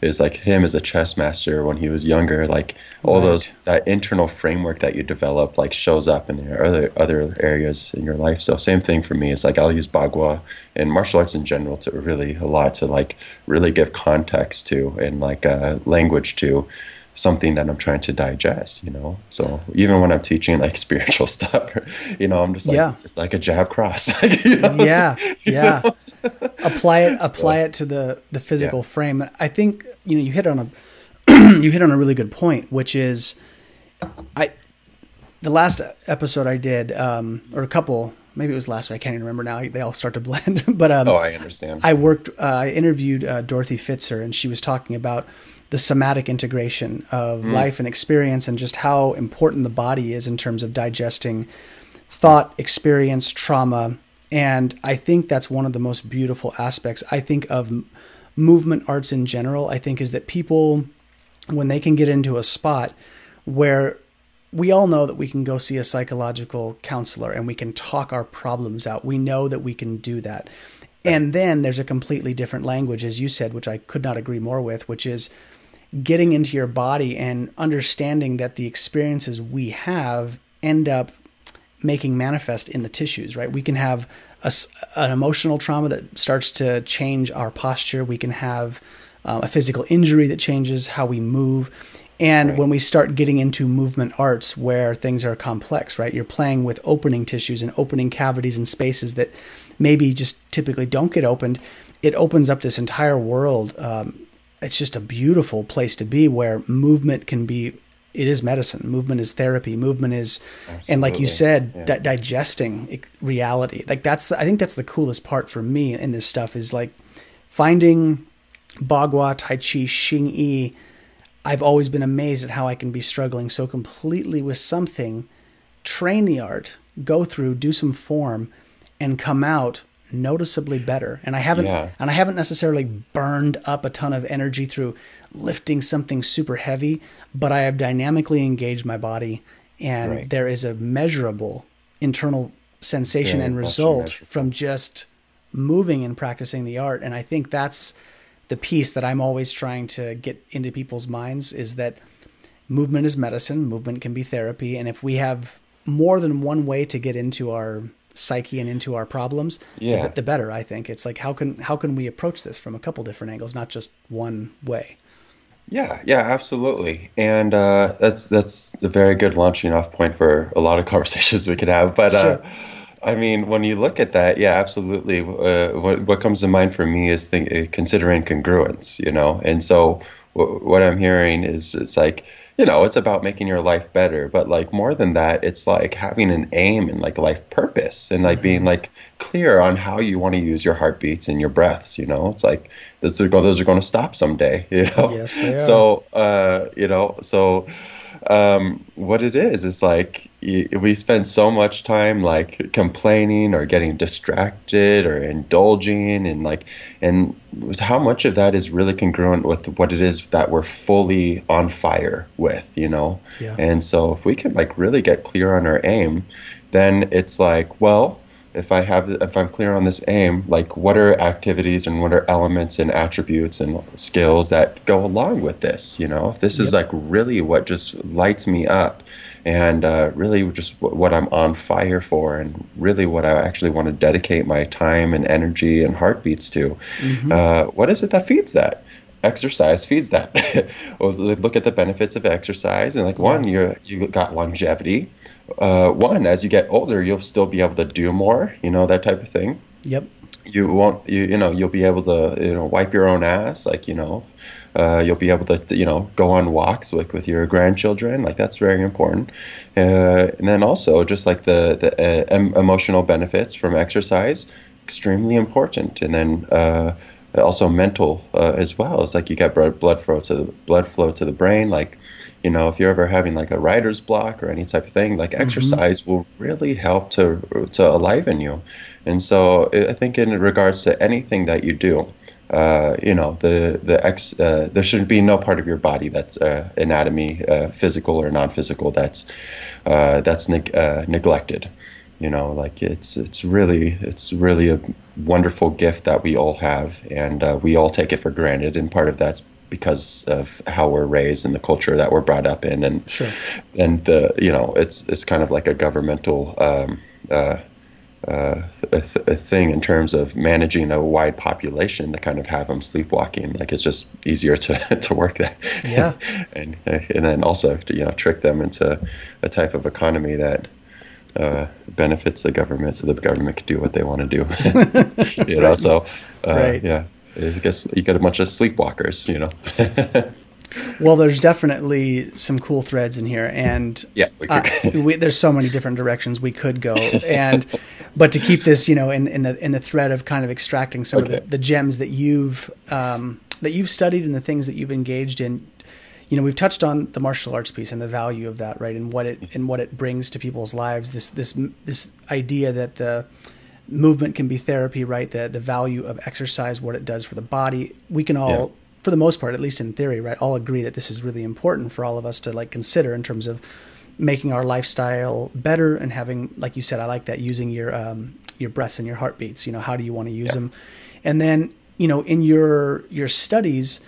is like him as a chess master when he was younger like all right. those that internal framework that you develop like shows up in the other other areas in your life so same thing for me it's like I'll use bagua and martial arts in general to really a lot to like really give context to and like uh, language to something that I'm trying to digest, you know. So even when I'm teaching like [LAUGHS] spiritual stuff, you know, I'm just like yeah. it's like a jab cross. [LAUGHS] you know? Yeah, [LAUGHS] yeah. apply it, apply so, it to the the physical yeah. frame. I think you know you hit on a [CLEARS THROAT] you hit on a really good point, which is I the last episode I did, um, or a couple. Maybe it was last week. I can't even remember now. They all start to blend. but um, oh, I understand. I worked. Uh, I interviewed uh, Dorothy Fitzer, and she was talking about the somatic integration of mm. life and experience and just how important the body is in terms of digesting thought, experience, trauma. And I think that's one of the most beautiful aspects. I think of movement arts in general. I think is that people, when they can get into a spot where we all know that we can go see a psychological counselor and we can talk our problems out. We know that we can do that. And then there's a completely different language, as you said, which I could not agree more with, which is getting into your body and understanding that the experiences we have end up making manifest in the tissues, right? We can have a, an emotional trauma that starts to change our posture. We can have uh, a physical injury that changes how we move. And right. when we start getting into movement arts where things are complex, right? You're playing with opening tissues and opening cavities and spaces that maybe just typically don't get opened. It opens up this entire world. Um, it's just a beautiful place to be where movement can be it is medicine movement is therapy movement is Absolutely. and like you said yeah. di- digesting reality like that's the, i think that's the coolest part for me in this stuff is like finding bagua tai chi xing yi i've always been amazed at how i can be struggling so completely with something train the art go through do some form and come out noticeably better. And I haven't yeah. and I haven't necessarily burned up a ton of energy through lifting something super heavy, but I have dynamically engaged my body and right. there is a measurable internal sensation and result from just moving and practicing the art. And I think that's the piece that I'm always trying to get into people's minds is that movement is medicine, movement can be therapy, and if we have more than one way to get into our psyche and into our problems, yeah. the, the better. I think it's like how can how can we approach this from a couple different angles, not just one way. Yeah, yeah, absolutely, and uh, that's that's a very good launching off point for a lot of [LAUGHS] conversations we could have. But uh, sure. uh, I mean, when you look at that, yeah, absolutely. Uh, what, what, comes to mind for me is think, considering congruence, you know. And so, w- what I'm hearing is it's like you know, it's about making your life better. But like more than that, it's like having an aim and like life purpose and like being mm-hmm. like clear on how you want to use your heartbeats and your breaths. You know, it's like those are those are going to stop someday. [LAUGHS] You know, yes, they are. So, uh, you know, so um, what it is is like we spend so much time like complaining or getting distracted or indulging and like and how much of that is really congruent with what it is that we're fully on fire with you know yeah. and so if we can like really get clear on our aim then it's like well if I have if I'm clear on this aim, like what are activities and what are elements and attributes and skills that go along with this? You know, this yep. is like really what just lights me up, and uh, really just what I'm on fire for, and really what I actually want to dedicate my time and energy and heartbeats to. Mm-hmm. Uh, what is it that feeds that? exercise feeds that. [LAUGHS] well, look at the benefits of exercise, and like one, you you got longevity uh, one, as you get older, you'll still be able to do more, you know, that type of thing. Yep. You won't, you, you know, you'll be able to, you know, wipe your own ass, like, you know, uh, you'll be able to, you know, go on walks like with your grandchildren, like that's very important. Uh, and then also just like the the uh, em- emotional benefits from exercise, extremely important. And then uh, also mental uh, as well. It's like you get blood flow to the blood flow to the brain, like you know, if you're ever having like a writer's block or any type of thing, like mm-hmm. exercise will really help to to aliven you. And so I think in regards to anything that you do, uh, you know, the the ex uh, there should be no part of your body that's uh, anatomy, uh, physical or non-physical, that's uh, that's neg- uh, neglected. You know, like it's it's really it's really a wonderful gift that we all have, and we all take it for granted. And part of that's because of how we're raised and the culture that we're brought up in, and sure. and the you know it's it's kind of like a governmental um, uh, uh, a, th- a, thing in terms of managing a wide population to kind of have them sleepwalking. Like it's just easier to, [LAUGHS] to work that. Yeah. [LAUGHS] and and then also to, you know trick them into a type of economy that uh, benefits the government, so the government can do what they want to do. [LAUGHS] you know, so uh, right. yeah. I guess you got a bunch of sleepwalkers, you know. [LAUGHS] well, there's definitely some cool threads in here, and yeah, we uh, we, there's so many different directions we could go, and [LAUGHS] but to keep this, you know, in, in the in the thread of kind of extracting some okay. of the, the gems that you've um, that you've studied and the things that you've engaged in, you know, we've touched on the martial arts piece and the value of that, right, and what it and what it brings to people's lives. This this this idea that the movement can be therapy, right? The the value of exercise, what it does for the body. We can all, yeah. for the most part, at least in theory, right, all agree that this is really important for all of us to like consider in terms of making our lifestyle better and having, like you said, I like that using your um, your breaths and your heartbeats. You know, how do you want to use yeah. them? And then, you know, in your your studies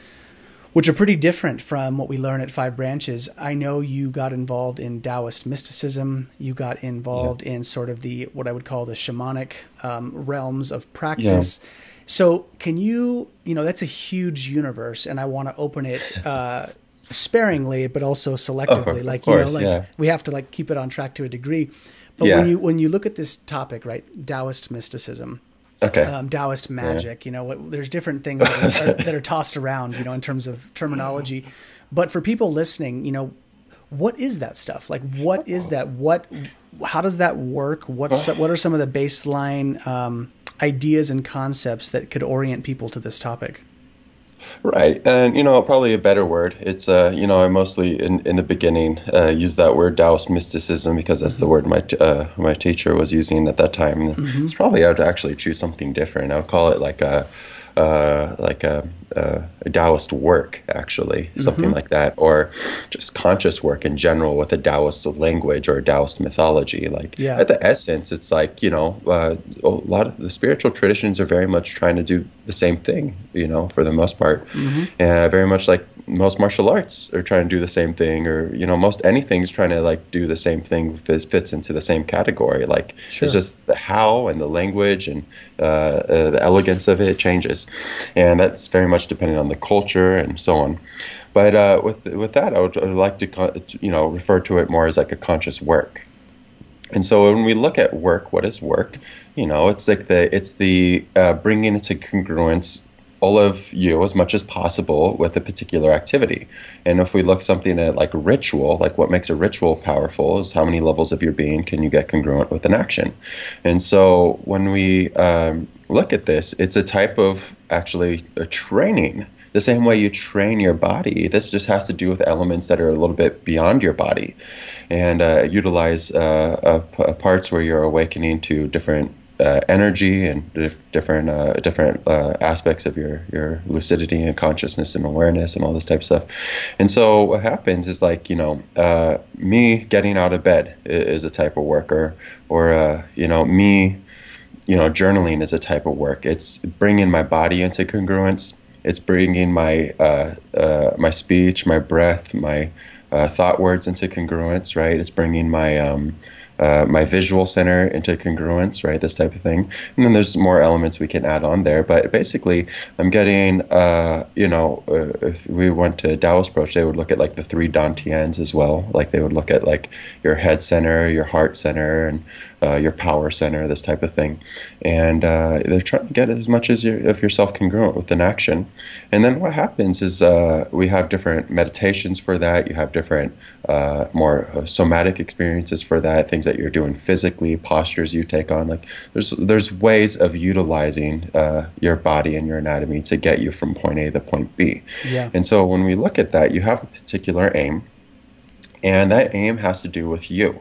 which are pretty different from what we learn at Five Branches. I know you got involved in Taoist mysticism. You got involved yeah. in sort of the what I would call the shamanic um, realms of practice. Yeah. So, can you, you know, that's a huge universe, and I want to open it [LAUGHS] uh, sparingly, but also selectively. like course, you know, like yeah. we have to like keep it on track to a degree. But when you when you look at this topic, right, Taoist mysticism, okay. um, Taoist magic. Yeah. You know, what, there's different things that are, [LAUGHS] that are, tossed around, you know, in terms of terminology. But for people listening, you know, what is that stuff? Like, what is that? What? How does that work? What's what are some of the baseline um, ideas and concepts that could orient people to this topic? Right, and you know, probably a better word. It's uh, you know, I mostly in, in the beginning uh, use that word Taoist mysticism because that's the word my uh, my teacher was using at that time. Mm-hmm. It's probably I would actually choose something different. I would call it like a uh, like a, a, a, Taoist work, actually, something mm-hmm. like that, or just conscious work in general with a Taoist language or a Taoist mythology. Like yeah. at the essence, it's like you know uh, a lot of the spiritual traditions are very much trying to do the same thing, you know, for the most part, mm-hmm. and very much like most martial arts are trying to do the same thing, or you know, most anything's trying to like do the same thing that fits into the same category. Like sure. it's just the how and the language and uh, uh, the elegance of it changes, and that's very much dependent on the culture and so on. But uh, with with that, I would, I would like to you know refer to it more as like a conscious work. And so when we look at work, what is work? You know, it's like the it's the uh, bringing into congruence all of you as much as possible with a particular activity. And if we look something at like ritual, like what makes a ritual powerful is how many levels of your being can you get congruent with an action. And so when we um, look at this, it's a type of actually a training. The same way you train your body, this just has to do with elements that are a little bit beyond your body and uh, utilize uh, uh, parts where you're awakening to different uh, energy and dif- different uh, different uh, aspects of your your lucidity and consciousness and awareness and all this type of stuff. And so what happens is like you know uh, me getting out of bed is a type of work, or or uh, you know me you know journaling is a type of work. It's bringing my body into congruence. It's bringing my uh, my speech, my breath, my thought words into congruence. Right. It's bringing my um, uh, my visual center into congruence, right? This type of thing. And then there's more elements we can add on there. But basically, I'm getting, uh, you know, uh, if we went to Taoist approach, they would look at like the three Dantians as well. Like they would look at like your head center, your heart center, and uh, your power center, this type of thing. And uh, they're trying to get as much as your, of yourself congruent with an action. And then what happens is uh, we have different meditations for that. You have different, uh, more uh, somatic experiences for that, things that you're doing physically, postures you take on. Like there's there's ways of utilizing uh, your body and your anatomy to get you from point A to point B. Yeah. And so when we look at that, you have a particular aim. And that aim has to do with you.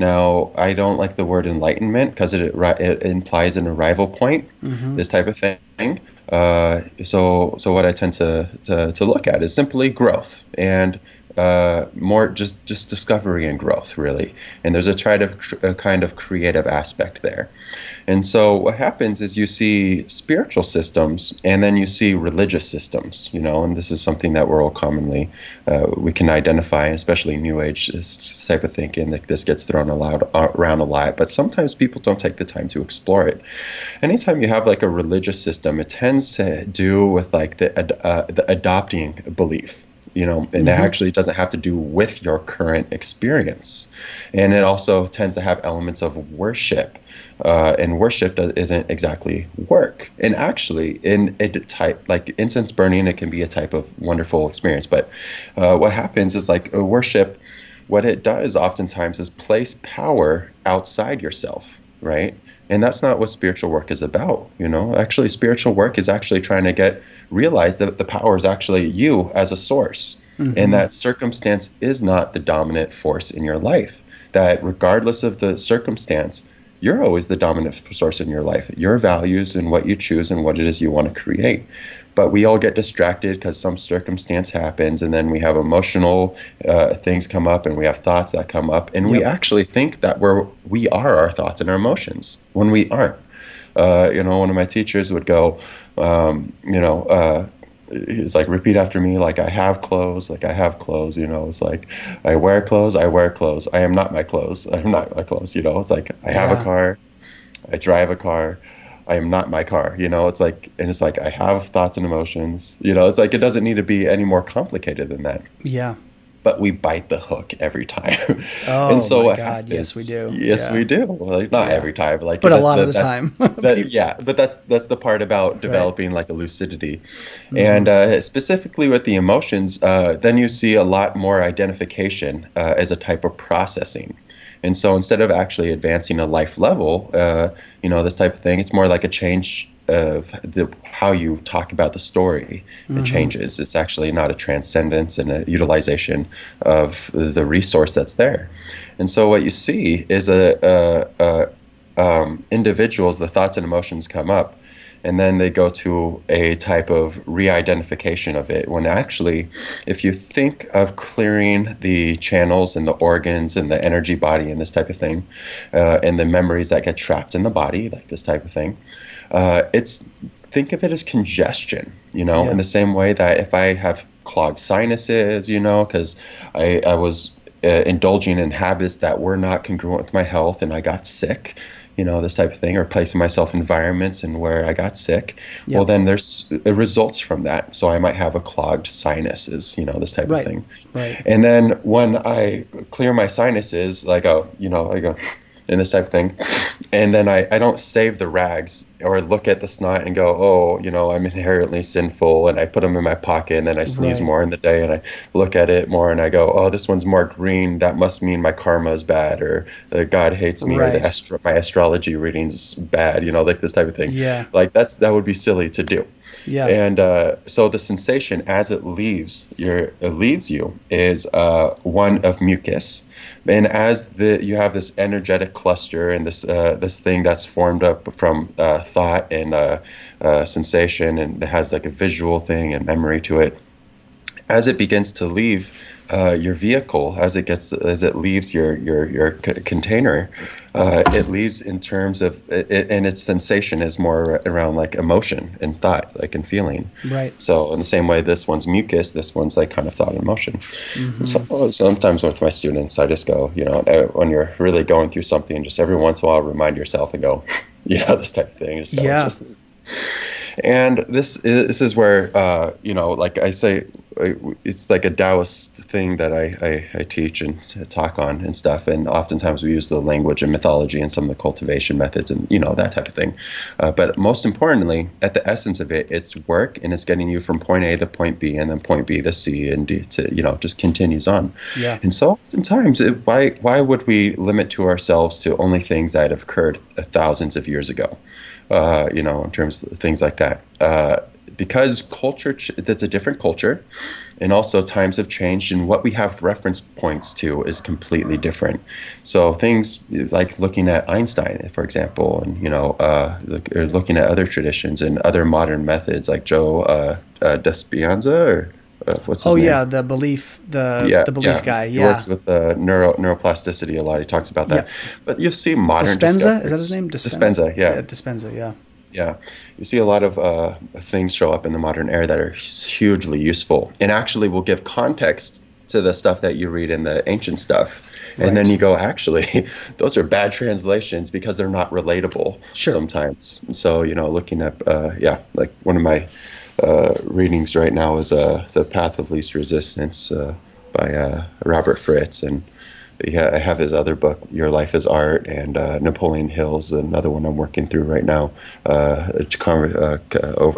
Now, I don't like the word enlightenment because it, it, implies an arrival point, mm-hmm. this type of thing. Uh, so, so what I tend to, to, to look at is simply growth and uh, more just just discovery and growth, really. And there's a, try to, a kind of creative aspect there. And so what happens is you see spiritual systems and then you see religious systems, you know, and this is something that we're all commonly, uh, we can identify, especially New Age this type of thinking that this gets thrown aloud, around a lot, but sometimes people don't take the time to explore it. Anytime you have like a religious system, it tends to do with like the, uh, the adopting belief you know, and mm-hmm. it actually doesn't have to do with your current experience. And it also tends to have elements of worship. Uh, and worship isn't exactly work. And actually, in a type like incense burning, it can be a type of wonderful experience. But uh, what happens is like worship, what it does oftentimes is place power outside yourself, right? And that's not what spiritual work is about. You know, actually, spiritual work is actually trying to get realize that the power is actually you as a source. mm-hmm. and that circumstance is not the dominant force in your life. That regardless of the circumstance, you're always the dominant source in your life. Your values and what you choose and what it is you want to create. But we all get distracted because some circumstance happens, and then we have emotional uh, things come up, and we have thoughts that come up, and yep. we actually think that we're we are our thoughts and our emotions when we aren't. Uh, you know, one of my teachers would go, um, you know, uh, he's like repeat after me like i have clothes like i have clothes you know it's like i wear clothes i wear clothes. I am not my clothes [LAUGHS] i'm not my clothes you know it's like i have yeah. a car i drive a car i am not my car you know it's like and it's like i have thoughts and emotions you know it's like it doesn't need to be any more complicated than that. Yeah but we bite the hook every time. [LAUGHS] Oh and so my God! Yes, we do. Yes, yeah. we do. Like not yeah. every time, but like but a lot the, of the time. [LAUGHS] that, yeah, but that's that's the part about developing right. like a lucidity, mm-hmm. and uh, specifically with the emotions, uh, then you see a lot more identification uh, as a type of processing. And so instead of actually advancing a life level, uh, you know, this type of thing, it's more like a change of the, how you talk about the story mm-hmm. it changes. It's actually not a transcendence and a utilization of the resource that's there. And so what you see is a, a, a um, individuals, the thoughts and emotions come up, and then they go to a type of re-identification of it. When actually, if you think of clearing the channels and the organs and the energy body and this type of thing, uh, and the memories that get trapped in the body, like this type of thing uh, it's think of it as congestion, you know, yeah. in the same way that if I have clogged sinuses, you know, because I, I was uh, indulging in habits that were not congruent with my health and I got sick, you know, this type of thing, or placing myself in environments and where I got sick. Yep. Well, then there's it results from that. So I might have a clogged sinuses, you know, this type right. of thing. Right. And then when I clear my sinuses, like, oh, you know, I go, and this type of thing. And then I, I don't save the rags or look at the snot and go, oh, you know, I'm inherently sinful, and I put them in my pocket, and then I sneeze right. more in the day, and I look at it more, and I go, oh, this one's more green. That must mean my karma is bad, or uh, God hates me, right. or the astro- my astrology reading's bad. You know, like this type of thing. Yeah. Like that's that would be silly to do. Yeah. And uh, so the sensation as it leaves your it leaves you is uh, one of mucus and as the you have this energetic cluster and this uh, this thing that's formed up from uh, thought and uh, uh, sensation and it has like a visual thing and memory to it as it begins to leave uh, your vehicle as it gets as it leaves your your your c- container uh, it leaves in terms of it, and its sensation is more around like emotion and thought like and feeling. Right. So in the same way this one's mucus this one's like kind of thought and emotion. Mm-hmm. so sometimes with my students i just go you know when you're really going through something just every once in a while remind yourself and go [LAUGHS] yeah this type of thing. Just, yeah. just, and this is, this is where uh, you know, like I say, it's like a Taoist thing that I, I, I, teach and talk on and stuff. And oftentimes we use the language and mythology and some of the cultivation methods and you know that type of thing. Uh, but most importantly, at the essence of it, it's work and it's getting you from point A to point B and then point B to C and D to you know just continues on. Yeah. And so oftentimes, it, why why would we limit to ourselves to only things that have occurred thousands of years ago? Uh, you know, in terms of things like that. Uh, because culture, that's a different culture, and also times have changed, and what we have reference points to is completely different. So things like looking at Einstein, for example, and you know, uh, look, looking at other traditions and other modern methods like Joe uh, uh, Dispenza or uh, what's his oh name? yeah, the belief, the yeah, the belief yeah. guy. Yeah, he works with the neuro neuroplasticity a lot. He talks about that. Yeah. But you see modern Dispenza is that his name? Dispenza, yeah. yeah, Dispenza, yeah. Yeah, you see a lot of uh, things show up in the modern era that are hugely useful and actually will give context to the stuff that you read in the ancient stuff. And right. then you go, actually, [LAUGHS] those are bad translations because they're not relatable sure. sometimes. So, you know, looking at, uh, yeah, like one of my uh, readings right now is uh, The Path of Least Resistance uh, by uh, Robert Fritz. And yeah, I have his other book, Your Life is Art, and uh, Napoleon Hill's another one I'm working through right now, uh,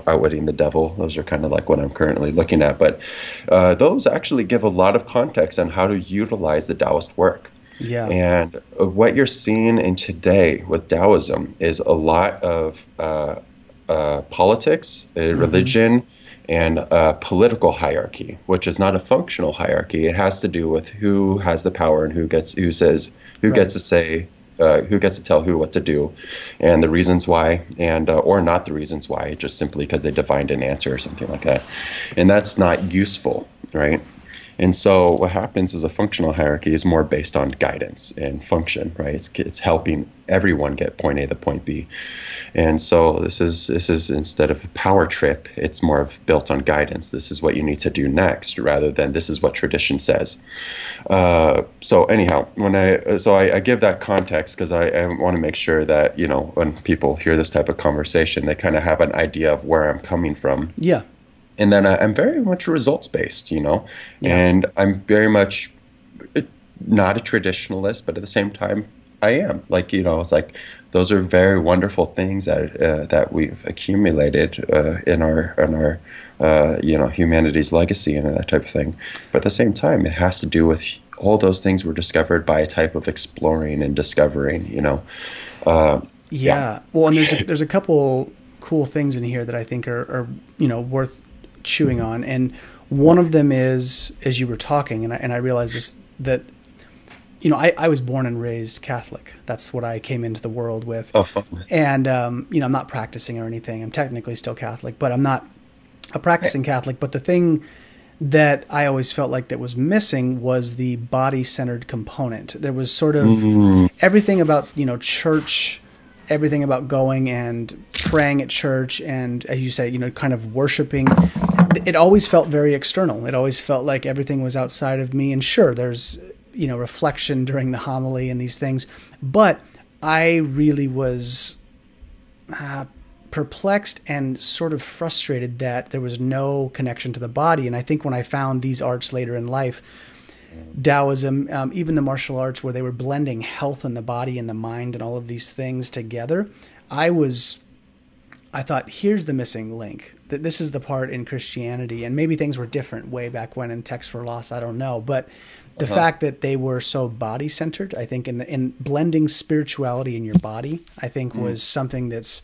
Outwitting the Devil. Those are kind of like what I'm currently looking at. But those actually give a lot of context on how to utilize the Taoist work. Yeah. And what you're seeing in today with Taoism is a lot of uh, uh, politics, uh, mm-hmm. religion, and a political hierarchy, which is not a functional hierarchy. It has to do with who has the power and who gets who says who right. gets to say uh, who gets to tell who what to do, and the reasons why, and uh, or not the reasons why, just simply because they defined an answer or something like that, and that's not useful, right? And so what happens is a functional hierarchy is more based on guidance and function, right? It's, it's helping everyone get point A to point B. And so this is this is instead of a power trip, it's more of built on guidance. This is what you need to do next, rather than this is what tradition says. Uh, so anyhow, when I so I, I give that context because I, I want to make sure that you know when people hear this type of conversation, they kind of have an idea of where I'm coming from. Yeah and then I, am very much results based, you know, yeah. and I'm very much uh, not a traditionalist, but at the same time, I am. Like you know, it's like those are very wonderful things that uh, that we've accumulated uh, in our in our uh, you know humanity's legacy and that type of thing. But at the same time, it has to do with all those things were discovered by a type of exploring and discovering. You know. Uh, yeah. yeah. Well, and there's a, [LAUGHS] there's a couple cool things in here that I think are, are you know worth chewing on. And one of them is, as you were talking, and I, and I realized this, that, you know, I, I was born and raised Catholic. That's what I came into the world with. Oh, and, um, you know, I'm not practicing or anything. I'm technically still Catholic, but I'm not a practicing Catholic. But the thing that I always felt like that was missing was the body centered component. There was sort of mm-hmm. everything about, you know, church everything about going and praying at church and as you say you know kind of worshiping it always felt very external it always felt like everything was outside of me and sure there's you know reflection during the homily and these things but i really was uh, perplexed and sort of frustrated that there was no connection to the body and i think when i found these arts later in life Taoism, um, even the martial arts, where they were blending health and the body and the mind and all of these things together. I was, I thought, here's the missing link. That this is the part in Christianity, and maybe things were different way back when and texts were lost. I don't know, but the uh-huh. fact that they were so body centered, I think, in the, in blending spirituality in your body, I think mm. was something that's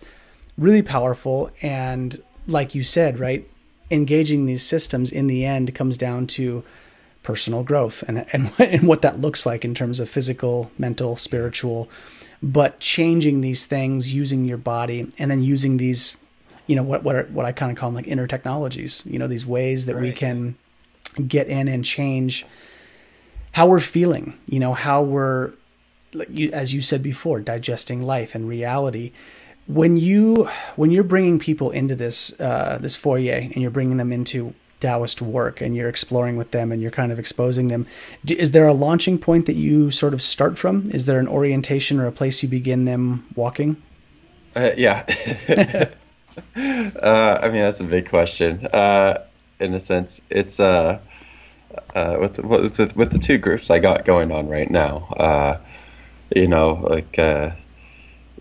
really powerful. And like you said, right, engaging these systems in the end comes down to personal growth and, and, [LAUGHS] and what that looks like in terms of physical, mental, spiritual, but changing these things using your body and then using these, you know, what, what, are, what I kind of call them like inner technologies, you know, these ways that right. we can get in and change how we're feeling, you know, how we're, like you, as you said before, digesting life and reality. When you when you're bringing people into this uh, this foyer and you're bringing them into Taoist work and you're exploring with them and you're kind of exposing them. Is there a launching point that you sort of start from? Is there an orientation or a place you begin them walking? Uh, yeah. [LAUGHS] [LAUGHS] uh, I mean, that's a big question. Uh, in a sense, it's uh, uh, with, the, with, with the two groups I got going on right now. Uh, you know, like the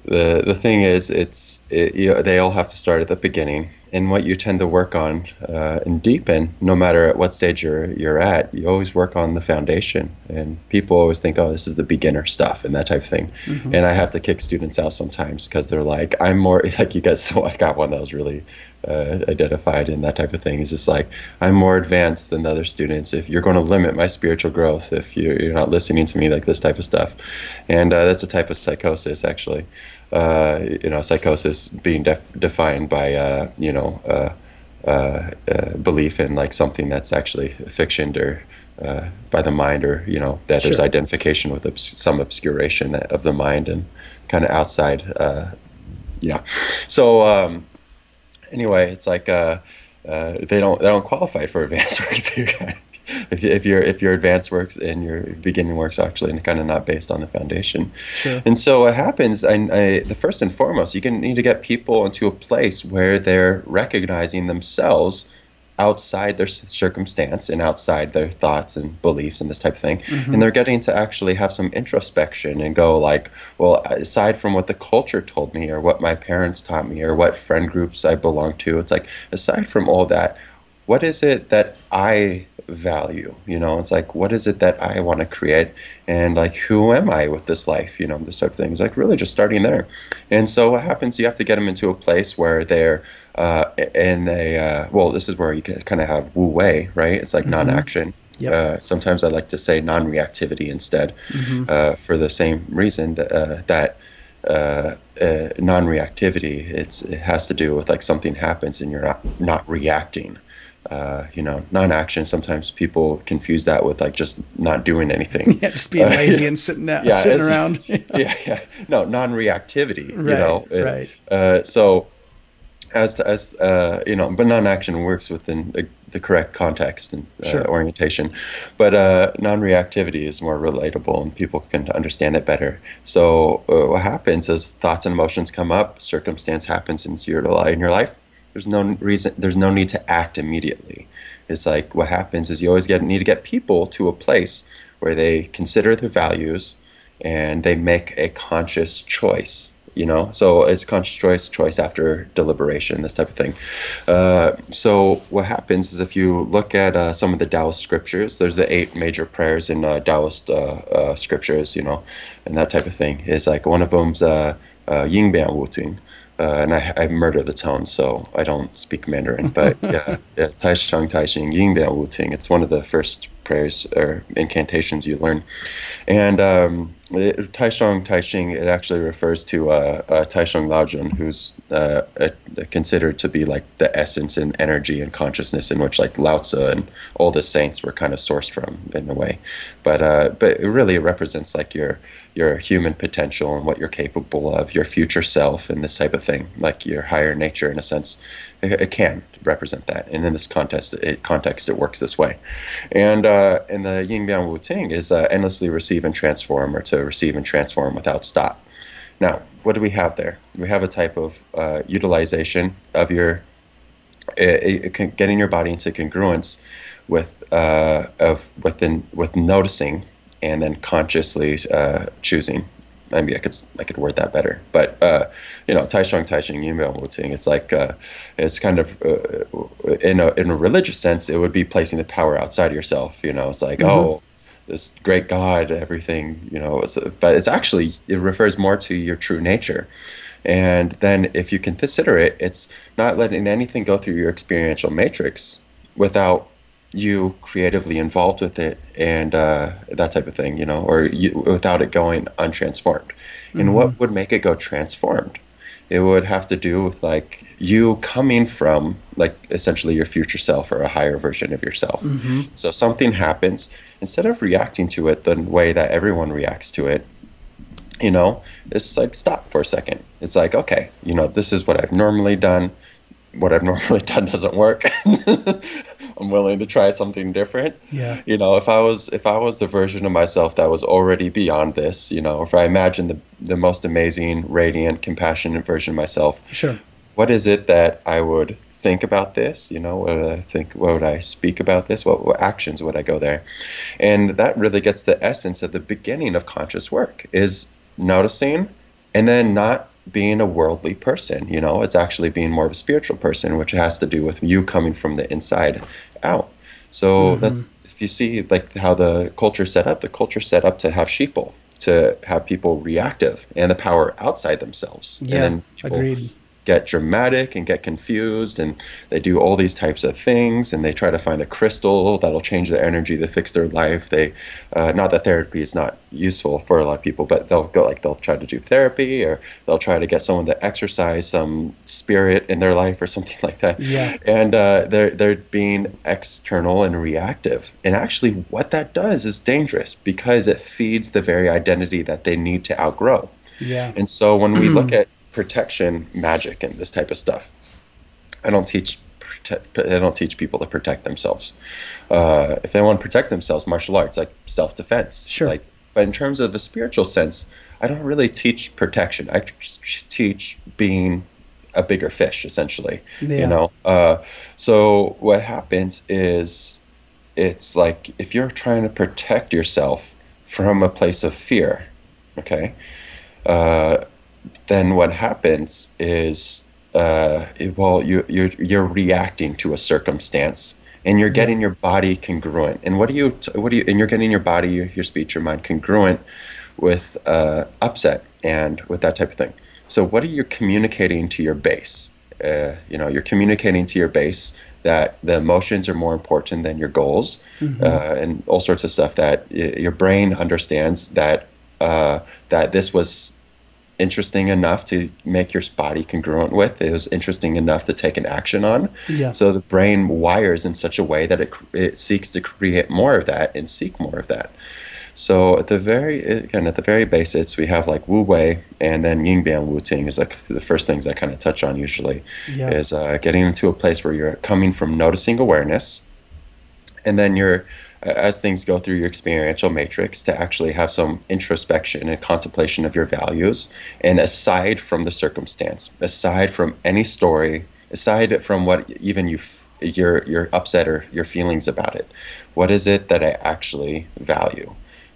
the thing is, it's it, you know, they all have to start at the beginning and what you tend to work on uh, and deepen, no matter at what stage you're you're at, you always work on the foundation. And people always think, oh, this is the beginner stuff and that type of thing. Mm-hmm. And I have to kick students out sometimes because they're like, I'm more [LAUGHS] like you guys. So [LAUGHS] I got one that was really uh, identified in that type of thing. It's just like I'm more advanced than the other students. If you're going to limit my spiritual growth, if you're, you're not listening to me, like this type of stuff, and uh, that's a type of psychosis actually uh, you know, psychosis being def- defined by, uh, you know, uh, uh, uh belief in like something that's actually fictioned or uh, by the mind, or you know, that sure. there's identification with obs- some obscuration of the mind and kind of outside. yeah. So um, anyway, it's like they don't they don't qualify for advanced [LAUGHS] work [LAUGHS] if, if your if your advanced works and your beginning works actually and kind of not based on the foundation. Sure. And so what happens? I, I, the first and foremost, you can need to get people into a place where they're recognizing themselves outside their circumstance and outside their thoughts and beliefs and this type of thing mm-hmm. and they're getting to actually have some introspection and go like well aside from what the culture told me or what my parents taught me or what friend groups i belong to it's like aside from all that what is it that i value. You know, it's like, what is it that I want to create? And like, who am I with this life? You know, this type of thing. It's like really just starting there. And so what happens, you have to get them into a place where they're uh, in a, uh, well, this is where you kind of have wu wei, right? It's like mm-hmm. non action. Yep. Uh, sometimes I like to say non-reactivity instead, mm-hmm. uh, for the same reason that, uh, that uh, uh, non-reactivity it's it has to do with like something happens and you're not not reacting. Uh, you know, non-action. Sometimes people confuse that with like just not doing anything. [LAUGHS] Yeah, just being lazy and sitting out, yeah, sitting around. [LAUGHS] yeah, yeah. No, non-reactivity. Right, you know, it, right. so as to, as you know, but non-action works within the correct context and uh, sure. orientation. But uh, non-reactivity is more relatable, and people can understand it better. So uh, what happens is thoughts and emotions come up, circumstance happens into your life. In your life, there's no reason, there's no need to act immediately. It's like what happens is you always get need to get people to a place where they consider their values and they make a conscious choice you know? So it's conscious choice choice after deliberation this type of thing. Uh, so what happens is if you look at uh, some of the taoist scriptures there's the eight major prayers in uh, taoist uh, uh, scriptures you know and that type of thing. Is like one of them's uh, uh, ying bian wu ting uh, and I, I murder the tone, so I don't speak Mandarin. But [LAUGHS] yeah, Tai Shang Tai Xing Ying Wu Ting. It's one of the first prayers or incantations you learn. And um, Tai Shang Tai Xing, it actually refers to uh, uh, Tai Shang Laojun, who's uh, considered to be like the essence and energy and consciousness in which like Lao Tzu and all the saints were kind of sourced from in a way. But uh, but it really represents like your your human potential and what you're capable of, your future self, and this type of thing, like your higher nature in a sense. It, it can represent that, and in this context, it, context, it works this way. And uh, and the Ying Bian Wu Ting is uh, endlessly receive and transform, or to receive and transform without stop. Now, what do we have there? We have a type of uh, utilization of your getting your body into congruence with uh, of within with noticing and then consciously uh, choosing. Maybe I could I could word that better, but uh, you know, Tai Shang Tai Xing Ying Bian Wu Ting. It's like uh, it's kind of uh, in a in a religious sense, it would be placing the power outside of yourself. You know, it's like mm-hmm. oh, this great God, everything. You know, it's, but it's actually it refers more to your true nature. And then if you can consider it, it's not letting anything go through your experiential matrix without you creatively involved with it and uh, that type of thing, you know, or you, without it going untransformed. Mm-hmm. And what would make it go transformed? It would have to do with like you coming from like essentially your future self or a higher version of yourself. Mm-hmm. So something happens, instead of reacting to it the way that everyone reacts to it, you know, it's like stop for a second. It's like, okay, you know, this is what I've normally done. What I've [LAUGHS] normally done doesn't work. [LAUGHS] I'm willing to try something different. Yeah. You know, if I was if I was the version of myself that was already beyond this, you know, if I imagine the the most amazing, radiant, compassionate version of myself. Sure. What is it that I would think about this? You know, what would I think? What would I speak about this? What, what actions would I go there? And that really gets the essence of the beginning of conscious work is noticing and then not being a worldly person. You know, it's actually being more of a spiritual person, which has to do with you coming from the inside out. So mm-hmm. that's if you see like how the culture set up, the culture set up to have sheeple, to have people reactive and the power outside themselves. Yeah, agreed get dramatic and get confused and they do all these types of things and they try to find a crystal that'll change their energy to fix their life. They uh, not that therapy is not useful for a lot of people but they'll go like they'll try to do therapy or they'll try to get someone to exercise some spirit in their life or [LAUGHS] something like that. Yeah. And uh, they're they're being external and reactive. And actually what that does is dangerous because it feeds the very identity that they need to outgrow. Yeah. And so when we look [CLEARS THROAT] at protection magic and this type of stuff. I don't teach protect, I don't teach people to protect themselves. Uh, if they want to protect themselves, martial arts like self defense. Sure. Like, but in terms of the spiritual sense, I don't really teach protection. I teach being a bigger fish, essentially. Yeah. You know. Uh, so what happens is, it's like if you're trying to protect yourself from a place of fear, okay. Uh, then what happens is, uh, well, you, you're, you're reacting to a circumstance and you're getting your body congruent. And what do you what do you and you're getting your body, your, your speech, your mind congruent with uh, upset and with that type of thing. So what are you communicating to your base? Uh, you know, you're communicating to your base that the emotions are more important than your goals, mm-hmm. uh, and all sorts of stuff. That y- your brain understands that uh, that this was interesting enough to make your body congruent with. It was interesting enough to take an action on. Yeah. So the brain wires in such a way that it, it seeks to create more of that and seek more of that. So at the very again at the very basics, we have like Wu Wei, and then Ying Bian Wu Ting is like the first things I kind of touch on usually. Yeah. Is uh, getting into a place where you're coming from noticing awareness, and then you're as things go through your experiential matrix to actually have some introspection and contemplation of your values. And aside from the circumstance aside from any story aside from what even you your your upset or your feelings about it what is it that i actually value?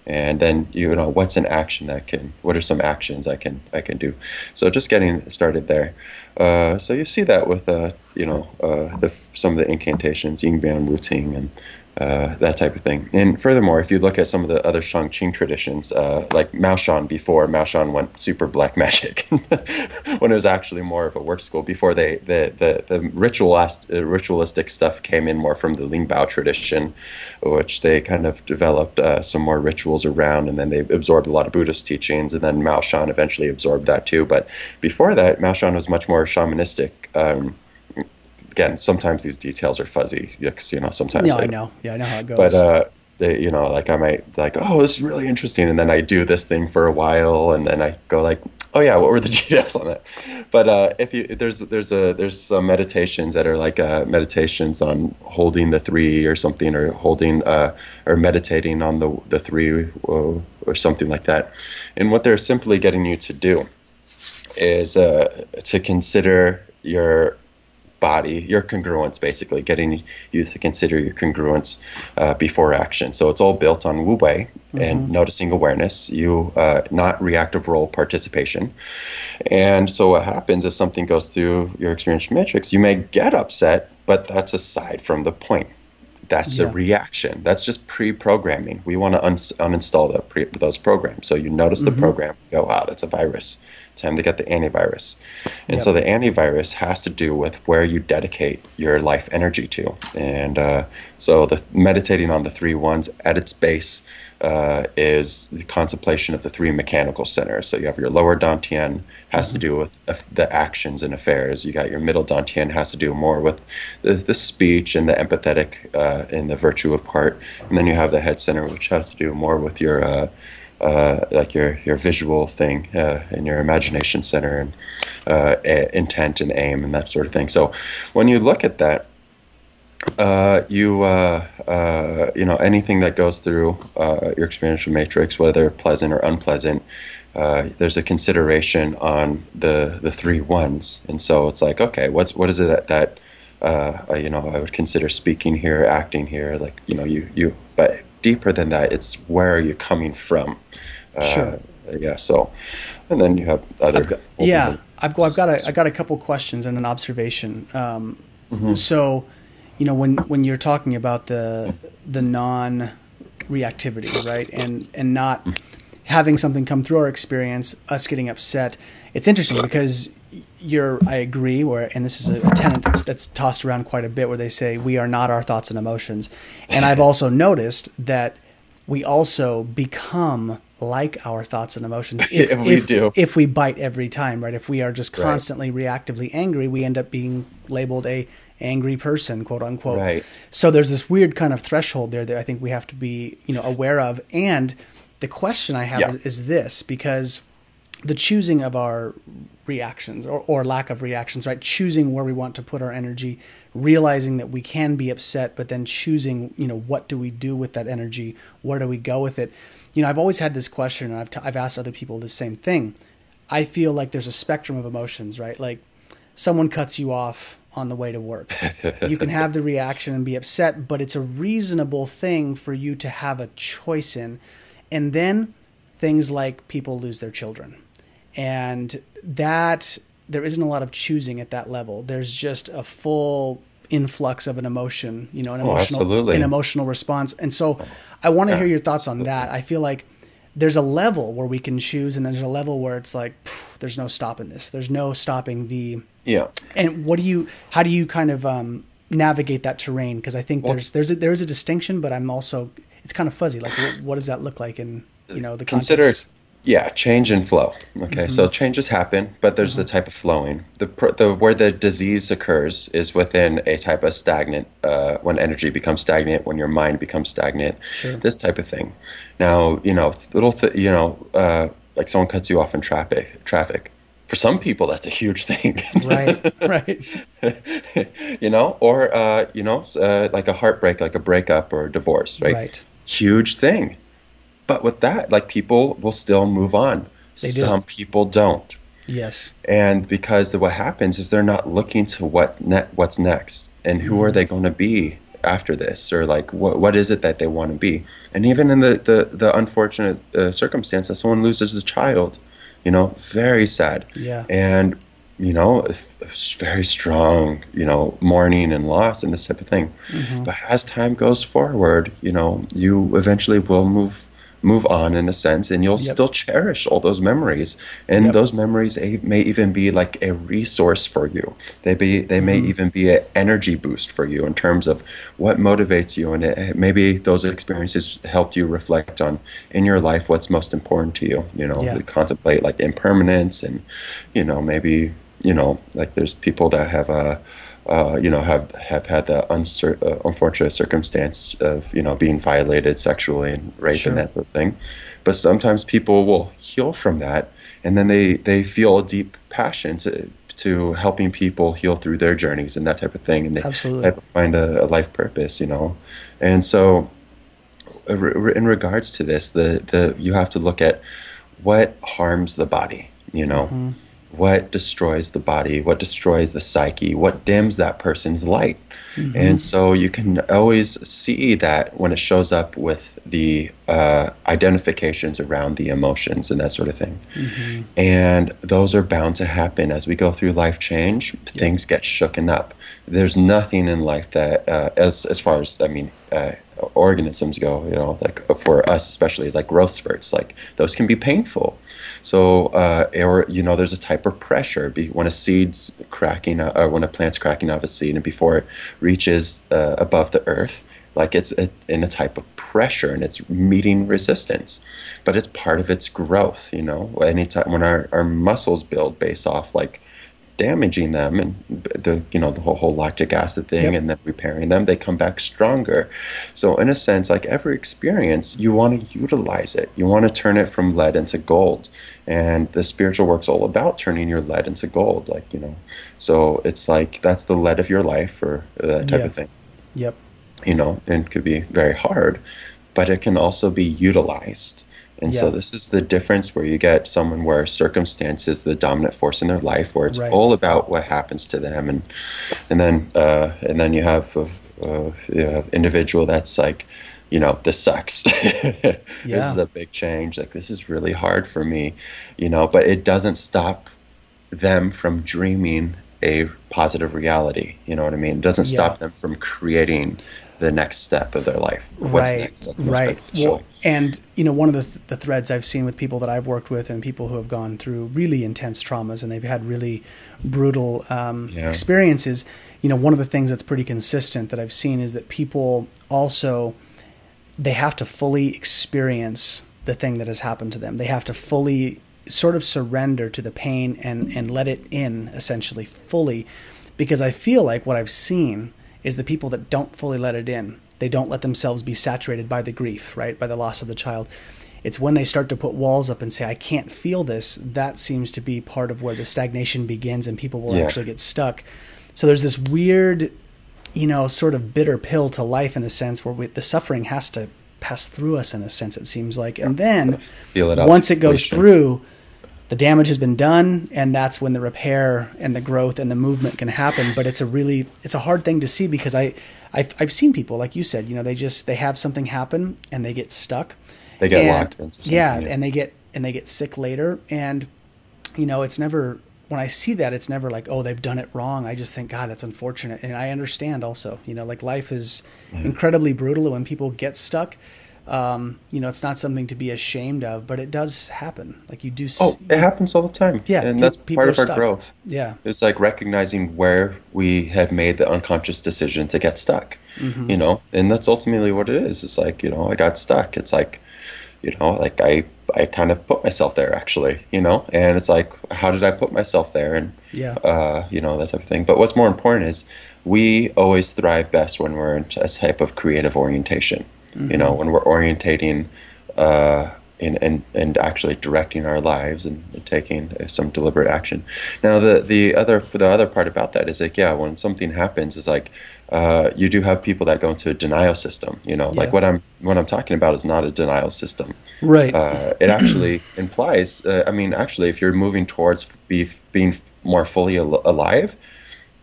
And then you know what's an action that can what are some actions i can i can do? So just getting started there. Uh, so you see that with uh, you know uh, the, some of the incantations Ying Bian Wu Ting and uh, that type of thing. And furthermore, if you look at some of the other Shang-Qing traditions, uh, like Mao Shan before Mao Shan went super black magic, [LAUGHS] when it was actually more of a work school, before they the the, the ritualist, uh, ritualistic stuff came in more from the Ling Bao tradition, which they kind of developed uh, some more rituals around, and then they absorbed a lot of Buddhist teachings, and then Mao Shan eventually absorbed that too. But before that, Mao Shan was much more shamanistic. Um, again, sometimes these details are fuzzy because you know sometimes. Yeah, I, I know. Yeah, I know how it goes. But uh, they, you know, like I might like, oh, this is really interesting, and then I do this thing for a while, and then I go like, oh yeah, what were the [LAUGHS] details on that? But uh, if you there's there's a there's some meditations that are like uh, meditations on holding the three or something, or holding uh, or meditating on the the three or, or something like that, and what they're simply getting you to do is uh, to consider your body, your congruence, basically, getting you to consider your congruence uh, before action. So it's all built on Wu Wei mm-hmm. and noticing awareness, you uh, not reactive role participation. And so what happens is something goes through your experience matrix, you may get upset, but that's aside from the point. That's yeah. a reaction. That's just pre-programming. We want to un- uninstall the pre- those programs. So you notice mm-hmm. the program, go, wow, that's a virus time to get the antivirus. And yep. so the antivirus has to do with where you dedicate your life energy to. And uh, so the meditating on the three ones at its base uh, is the contemplation of the three mechanical centers. So you have your lower dantian has mm-hmm. to do with uh, the actions and affairs. You got your middle dantian has to do more with the, the speech and the empathetic uh, and the virtue of part. And then you have the head center, which has to do more with your uh, uh, like your your visual thing uh, and your imagination center and uh, intent and aim and that sort of thing. So when you look at that, uh, you uh, uh, you know anything that goes through your experiential matrix, whether pleasant or unpleasant. there's a consideration on the the three ones, and so it's like, okay, what what is it that, that you know I would consider speaking here, acting here, like you know you you, but deeper than that, it's where are you coming from? Uh, sure. Yeah. So, and then you have other. I've got, yeah, I've, I've got a I got a couple questions and an observation. Um, mm-hmm. So, you know, when when you're talking about the the non reactivity, right, and and not having something come through our experience, us getting upset, it's interesting because you're I agree where and this is a, a tenet that's, that's tossed around quite a bit where they say we are not our thoughts and emotions. And I've also noticed that we also become like our thoughts and emotions [LAUGHS] if, we if, do. if we bite every time, right? If we are just constantly right. reactively angry, we end up being labeled a angry person, quote unquote. Right. So there's this weird kind of threshold there that I think we have to be, you know, aware of. And the question I have yeah. is, is this because the choosing of our reactions or, or lack of reactions, right? Choosing where we want to put our energy, realizing that we can be upset, but then choosing, you know, what do we do with that energy? Where do we go with it? You know, I've always had this question, and I've, t- I've asked other people the same thing. I feel like there's a spectrum of emotions, right? Like someone cuts you off on the way to work. [LAUGHS] you can have the reaction and be upset, but it's a reasonable thing for you to have a choice in. And then things like people lose their children and that there isn't a lot of choosing at that level. There's just a full influx of an emotion, you know, an Oh, emotional absolutely. an emotional response. And so I want to Yeah. hear your thoughts on that. I feel like there's a level where we can choose and there's a level where it's like there's no stopping this. There's no stopping the Yeah. and what do you how do you kind of um, navigate that terrain because I think Well- there's there's a, there's a distinction but I'm also it's kind of fuzzy like what, what does that look like in you know the consider context? Yeah change and flow. Okay so changes happen but there's a type of flowing. The, the where the disease occurs is within a type of stagnant uh, when energy becomes stagnant when your mind becomes stagnant Sure. this type of thing. Now you know little th- you know uh, like someone cuts you off in traffic traffic. For some people that's a huge thing. Right [LAUGHS] right. You know or uh, you know uh, like a heartbreak like a breakup or a divorce right? Right. Huge thing. But with that, like people will still move on. They do. Some people don't. yes And because the, what happens is they're not looking to what ne- what's next and who Mm-hmm. are they going to be after this or like what what is it that they want to be. And even in the the, the unfortunate uh, circumstance that someone loses a child, you know, very sad. yeah And you know, it's very strong, you know, mourning and loss and this type of thing. Mm-hmm. But as time goes forward, you know, you eventually will move move on in a sense and you'll Yep. still cherish all those memories and Yep. those memories may even be like a resource for you they be they may Mm-hmm. even be an energy boost for you in terms of what motivates you and it, maybe those experiences helped you reflect on in your life what's most important to you you know Yeah. contemplate like impermanence and you know maybe you know like there's people that have a uh, you know have have had the uncer- uh, unfortunate circumstance of you know being violated sexually and rape Sure. and that sort of thing but sometimes people will heal from that and then they they feel a deep passion to to helping people heal through their journeys and that type of thing and they Absolutely. find a, a life purpose you know and so uh, in regards to this the the you have to look at what harms the body you know Mm-hmm. What destroys the body what destroys the psyche what dims that person's light. Mm-hmm. And so you can always see that when it shows up with the uh, identifications around the emotions and that sort of thing. And those are bound to happen as we go through life change. Things get shooken up. There's nothing in life that uh, as as far as i mean uh, organisms go you know like for us especially is like growth spurts. Like those can be painful. So uh, or you know there's a type of pressure. Be, when a seed's cracking uh, or when a plant's cracking out of a seed and before it reaches uh, above the earth like it's a, in a type of pressure and it's meeting resistance but it's part of its growth you know? Anytime when our, our muscles build based off like damaging them and the you know the whole, whole lactic acid thing Yep. and then repairing them they come back stronger. So in a sense like every experience you want to utilize it. You want to turn it from lead into gold. And the spiritual work's all about turning your lead into gold like you know? So it's like that's the lead of your life or uh, that type of thing. Yep you know, and could be very hard, but it can also be utilized. And so this is the difference where you get someone where circumstance is the dominant force in their life, where it's Right. all about what happens to them, and and then uh, and then you have a, a, individual that's like, you know, this sucks. [LAUGHS] This is a big change. Like this is really hard for me, you know, but it doesn't stop them from dreaming a positive reality. You know what I mean? It doesn't Yeah. stop them from creating the next step of their life. What's right, next? That's most right. Well, and you know, one of the th- the threads I've seen with people that I've worked with and people who have gone through really intense traumas and they've had really brutal um, Yeah. experiences. You know, one of the things that's pretty consistent that I've seen is that people also they have to fully experience the thing that has happened to them. They have to fully sort of surrender to the pain and and let it in essentially fully because I feel like what I've seen is the people that don't fully let it in. They don't let themselves be saturated by the grief, right? By the loss of the child. It's when they start to put walls up and say, I can't feel this, that seems to be part of where the stagnation begins and people will Yeah. actually get stuck. So there's this weird, you know, sort of bitter pill to life in a sense where we, the suffering has to pass through us in a sense, it seems like. And then Feel it once it goes through, the damage has been done and that's when the repair and the growth and the movement can happen but it's a really it's a hard thing to see because i i've, I've seen people like you said you know they just they have something happen and they get stuck They get And- locked into something, yeah yeah. and they get and they get sick later and you know it's never when I see that, it's never like, oh, they've done it wrong. I just think, God, that's unfortunate. And I understand also, you know, like life is mm-hmm. incredibly brutal. When people get stuck, um, you know, it's not something to be ashamed of, but it does happen. Like you do. Oh, it happens all the time. Yeah, and that's part of our stuck. growth. Yeah, it's like recognizing where we have made the unconscious decision to get stuck. Mm-hmm. You know, and that's ultimately what it is. It's like you know, I got stuck. It's like, you know, like I I kind of put myself there actually, you know, and it's like, how did I put myself there? And, yeah, uh, you know, that type of thing. But what's more important is we always thrive best when we're in a type of creative orientation, mm-hmm. you know, when we're orientating, uh, and, and, and actually directing our lives and taking some deliberate action. Now, the, the other, the other part about that is like, yeah, when something happens is like, uh, you do have people that go into a denial system. You know, yeah. like what I'm what I'm talking about is not a denial system. Right. Uh, it actually [CLEARS THROAT] implies. Uh, I mean, actually, if you're moving towards be, being more fully al- alive,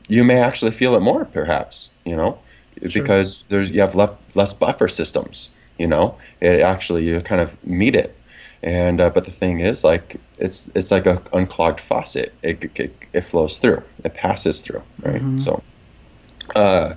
you may actually feel it more, perhaps. You know, sure. because there's you have left, less buffer systems. You know, it actually you kind of meet it. And uh, but the thing is, like it's it's like a unclogged faucet. It, it, it flows through. It passes through. Right. Mm-hmm. So. Uh,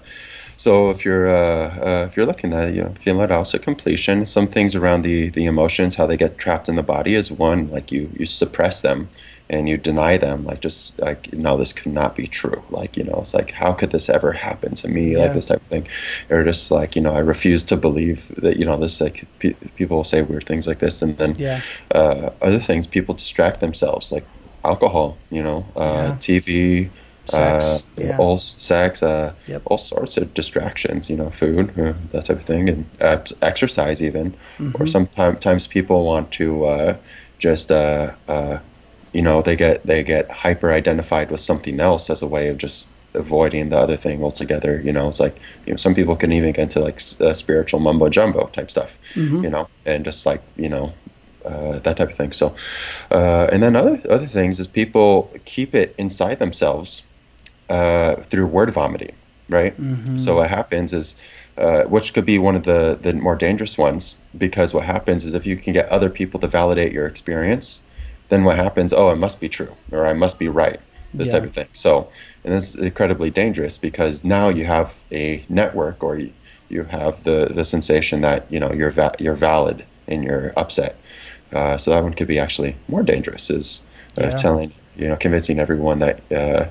so if you're uh, uh, if you're looking at you know feeling it out to completion, some things around the the emotions, how they get trapped in the body, is one like you you suppress them and you deny them, like just like no, this could not be true. Like you know, it's like how could this ever happen to me? Yeah. Like this type of thing, or just like you know, I refuse to believe that you know this like pe- people will say weird things like this, and then yeah. uh, other things people distract themselves like alcohol, you know, uh, yeah. TV sex, uh, yeah. all sex, uh, yep. all sorts of distractions. You know, food, uh, that type of thing, and uh, exercise even. Mm-hmm. Or sometimes people want to uh, just, uh, you know, they get they get hyper identified with something else as a way of just avoiding the other thing altogether. You know, it's like you know some people can even get into like spiritual mumbo jumbo type stuff. Mm-hmm. You know, and just like you know uh, that type of thing. So, uh, and then other other things is people keep it inside themselves uh, through word vomiting, right? Mm-hmm. So what happens is, uh, which could be one of the the more dangerous ones, because what happens is if you can get other people to validate your experience, then what happens? Oh, it must be true, or I must be right. This yeah. type of thing. So, and it's incredibly dangerous because now you have a network, or you, you have the the sensation that you know you're va- you're valid in your upset. Uh, so that one could be actually more dangerous. Is uh, yeah. telling you know, convincing everyone that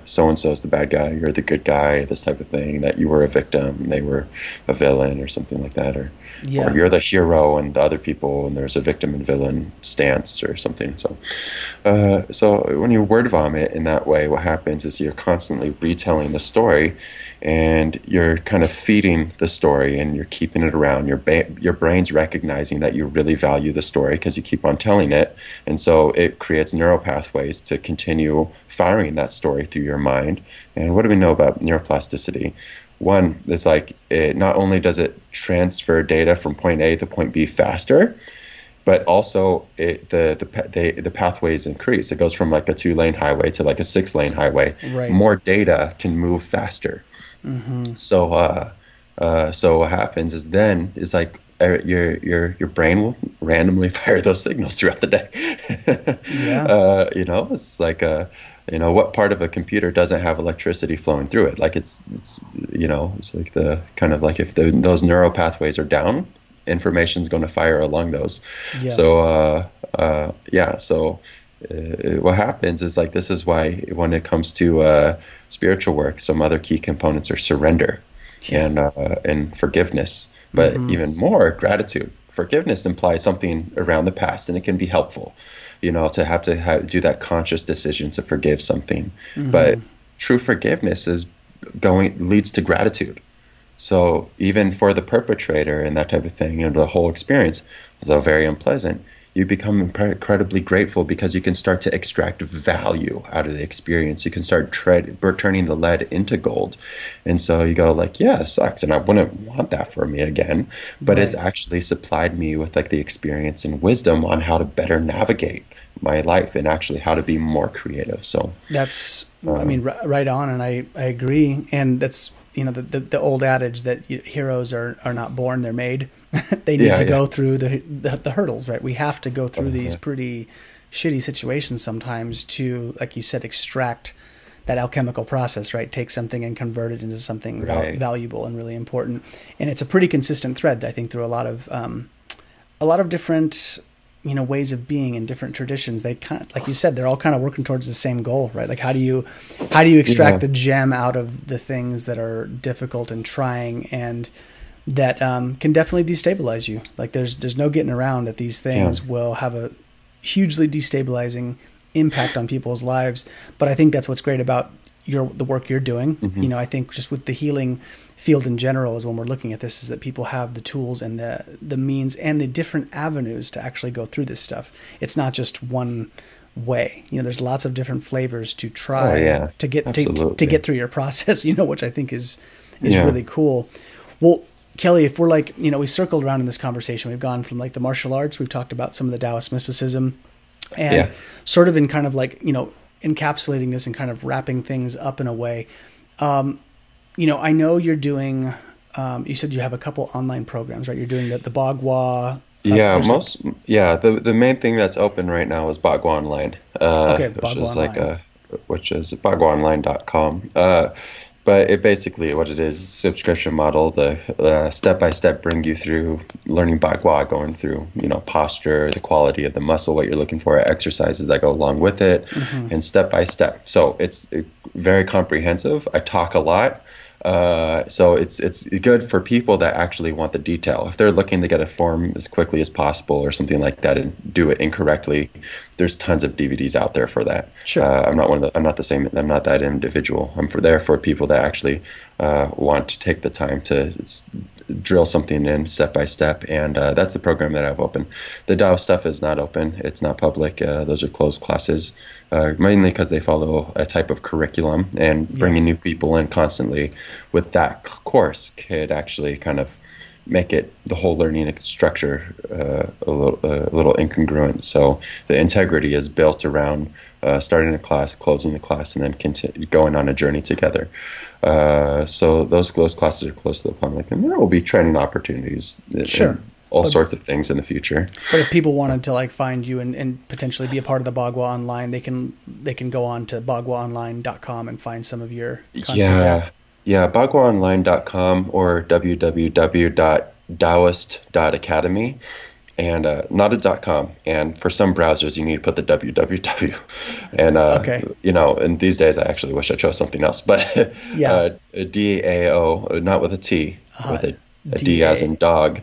so and so is the bad guy, you're the good guy, this type of thing, that you were a victim, they were a villain, or something like that, or yeah. or you're the hero and the other people, and there's a victim and villain stance or something. So, uh, so when you word vomit in that way, what happens is you're constantly retelling the story, and you're kind of feeding the story, and you're keeping it around. Your ba- your brain's recognizing that you really value the story because you keep on telling it, and so it creates neural pathways to continue firing that story through your mind. And what do we know about neuroplasticity? one, it's like it not only does it transfer data from point A to point B faster, but also it, the the the, the pathways increase. It goes from like a two lane highway to like a six lane highway. Right. More data can move faster. Mm-hmm. So uh, uh, so what happens is then is like your your your brain will randomly [LAUGHS] fire those signals throughout the day. yeah. [LAUGHS] Uh, you know, it's like a you know what part of a computer doesn't have electricity flowing through it like it's it's you know it's like the kind of like if the, those neural pathways are down information is going to fire along those yeah. so uh, uh, yeah so uh, what happens is like this is why when it comes to uh, spiritual work some other key components are surrender yeah. and uh, and forgiveness but mm-hmm. even more gratitude forgiveness implies something around the past and it can be helpful you know, to have to have, do that conscious decision to forgive something. Mm-hmm. But true forgiveness is going leads to gratitude. So even for the perpetrator and that type of thing, you know, the whole experience, although very unpleasant, you become incredibly grateful because you can start to extract value out of the experience. You can start tread, turning the lead into gold. And so you go like, yeah, it sucks. And I wouldn't want that for me again. But right. it's actually supplied me with like the experience and wisdom on how to better navigate my life and actually how to be more creative. So that's, um, I mean, right on. And I, I agree. And that's, you know, the, the, the old adage that heroes are, are not born, they're made. [LAUGHS] they need yeah, to yeah. go through the, the, the hurdles, right? We have to go through uh, these pretty shitty situations sometimes to, like you said, extract that alchemical process, right? Take something and convert it into something val- valuable and really important. And it's a pretty consistent thread, I think, through a lot of um, a lot of different you know ways of being and different traditions. They kind of, like you said, they're all kind of working towards the same goal, right? Like how do you how do you extract Yeah. the gem out of the things that are difficult and trying and that um, can definitely destabilize you. Like there's there's no getting around that these things Yeah. will have a hugely destabilizing impact on people's lives. But I think that's what's great about your the work you're doing. Mm-hmm. You know, I think just with the healing field in general is when we're looking at this is that people have the tools and the the means and the different avenues to actually go through this stuff. It's not just one way. You know, there's lots of different flavors to try Oh, yeah. to get to, to, get through your [LAUGHS] process, you know, which I think is is Yeah. really cool. Well, Kelly, if we're like, you know, we've circled around in this conversation. We've gone from like the martial arts, we've talked about some of the Taoist mysticism, and Yeah. sort of in kind of like, you know, encapsulating this and kind of wrapping things up in a way. Um, you know, I know you're doing. Um, you said you have a couple online programs, right? You're doing the the Bagua. uh, Yeah, some- most yeah. The the main thing that's open right now is Bagua Online, uh, Okay, which Bagua is like Online. a which is baguaonline.com. Uh, but it basically what it is subscription model. The step by step bring you through learning Bagua, going through you know posture, the quality of the muscle, what you're looking for, exercises that go along with it, Mm-hmm. and step by step. So it's very comprehensive. I talk a lot. Uh, so it's it's good for people that actually want the detail. If they're looking to get a form as quickly as possible or something like that and do it incorrectly, there's tons of DVDs out there for that. Sure. Uh, I'm not one of the, I'm not the same. I'm not that individual. I'm for there for people that actually uh, want to take the time to drill something in step by step, and uh, that's the program that I've opened. The DAO stuff is not open. It's not public. Uh, those are closed classes, uh, mainly because they follow a type of curriculum, and bringing new people in constantly with that course could actually kind of make it the whole learning structure uh, a little a little incongruent. So the integrity is built around uh, starting a class, closing the class, and then continue, going on a journey together. Uh, so those those classes are close to the public, and there will be training opportunities. Sure. all sorts of things in the future. But if people wanted to like find you and, and potentially be a part of the Bagua Online, they can they can go on to baguaonline.com and find some of your content. Yeah. Yeah, baguaonline.com or www.daoist.academy and uh, not a dot .com. And for some browsers, you need to put the www. And, uh, Okay. you know, and these days I actually wish I chose something else. But Yeah. [LAUGHS] uh, D-A-O, not with a T, with a, a D as in dog.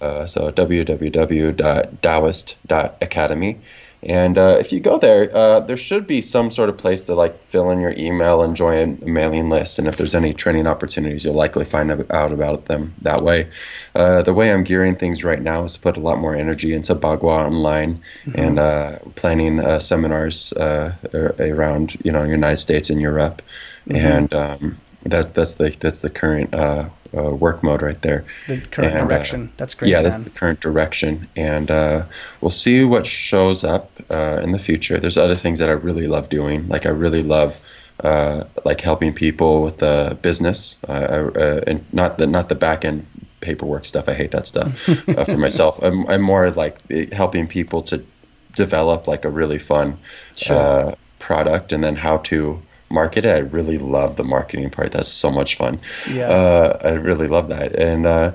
Uh, so www.daoist.academy. And uh, if you go there, uh, there should be some sort of place to like fill in your email and join a mailing list. And if there's any training opportunities, you'll likely find out about them that way. Uh, the way I'm gearing things right now is to put a lot more energy into Bagua Online and uh, planning uh, seminars uh, around you know United States and Europe. And um, that that's the that's the current uh, uh, work mode right there. The current And, uh, direction. That's great. yeah, man. that's the current direction, and uh, we'll see what shows up uh, in the future. There's other things that I really love doing. Like I really love uh, like helping people with the business, uh, uh, and not the not the back end paperwork stuff. I hate that stuff uh, for [LAUGHS] myself. I'm, I'm more like helping people to develop like a really fun Sure. uh, product, and then how to market it. I really love the marketing part. That's so much fun. Yeah. Uh, I really love that, and uh,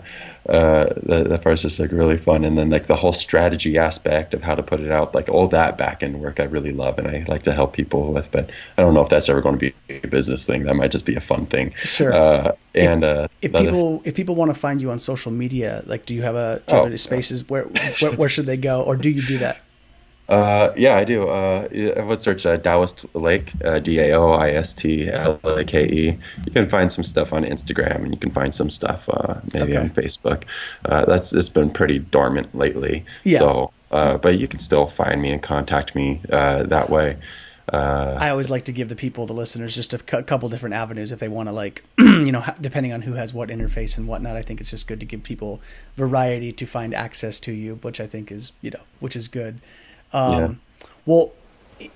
uh, that, that part's just like really fun. And then like the whole strategy aspect of how to put it out, like all that back end work, I really love, and I like to help people with. But I don't know if that's ever going to be a business thing. That might just be a fun thing. Sure. Uh, and uh, if people if people want to find you on social media, like do you have a do you have Oh. any spaces where, where where should they go or do you do that? Uh, yeah, I do. Uh, I would search uh, Daoist Lake, uh, D A O I S T L A K E. You can find some stuff on Instagram, and you can find some stuff uh, maybe Okay. on Facebook. Uh, that's it's been pretty dormant lately. Yeah. So, uh, but you can still find me and contact me uh, that way. Uh, I always like to give the people, the listeners, just a cou- couple different avenues if they want to, like, [CLEARS THROAT] you know, depending on who has what interface and whatnot. I think it's just good to give people variety to find access to you, which I think is, you know, which is good. Um, Yeah. Well,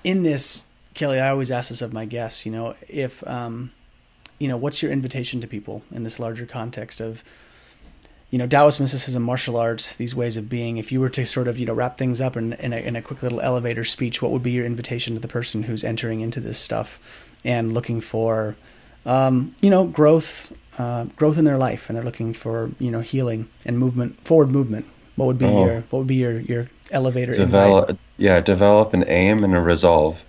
in this, Kelly, I always ask this of my guests. You know, if, um, you know, what's your invitation to people in this larger context of, you know, Taoist mysticism, martial arts, these ways of being, if you were to sort of, you know, wrap things up in, in, a, in a quick little elevator speech, what would be your invitation to the person who's entering into this stuff and looking for, um, you know, growth, uh, growth in their life, and they're looking for, you know, healing and movement, forward movement. What would be oh. your, what would be your, your elevator? Develop, invite? yeah, develop an aim and a resolve.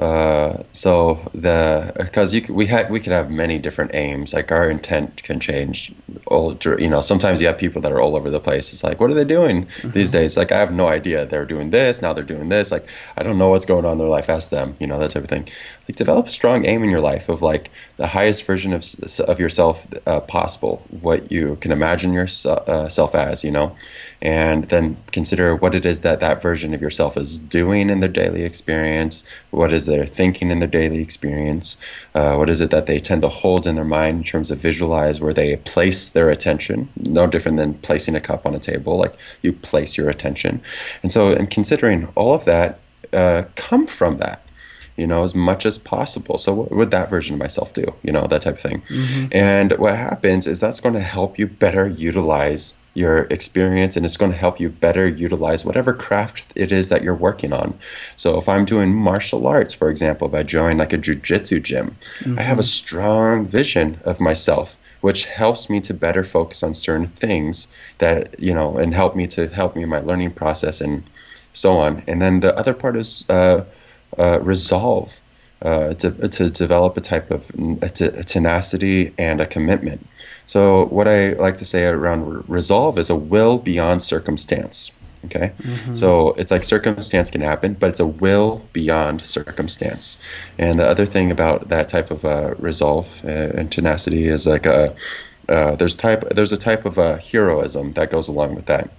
Uh, so the because you we had we could have many different aims. Like our intent can change. All you know, sometimes you have people that are all over the place. It's like, what are they doing mm-hmm. these days? Like I have no idea. They're doing this now. They're doing this. Like I don't know what's going on in their life. Ask them. You know that type of thing. Like develop a strong aim in your life of like the highest version of of yourself uh, possible. What you can imagine yourself uh, as. You know and then consider what it is that that version of yourself is doing in their daily experience, what is their thinking in their daily experience, uh, what is it that they tend to hold in their mind in terms of visualize where they place their attention, no different than placing a cup on a table, like you place your attention. And so, in considering all of that, uh, come from that you know, as much as possible. So what would that version of myself do? You know, that type of thing. Mm-hmm. And what happens is that's going to help you better utilize your experience and it's going to help you better utilize whatever craft it is that you're working on. So if I'm doing martial arts, for example, by joining like a jujitsu gym, mm-hmm. I have a mm-hmm. strong vision of myself which helps me to better focus on certain things that you know and help me to help me in my learning process and so on and then the other part is uh, uh, resolve uh, to, to develop a type of a tenacity and a commitment so what I like to say around resolve is a will beyond circumstance. Okay, mm-hmm. so it's like circumstance can happen, but it's a will beyond circumstance. And the other thing about that type of uh, resolve uh, and tenacity is like a uh, there's type there's a type of uh, heroism that goes along with that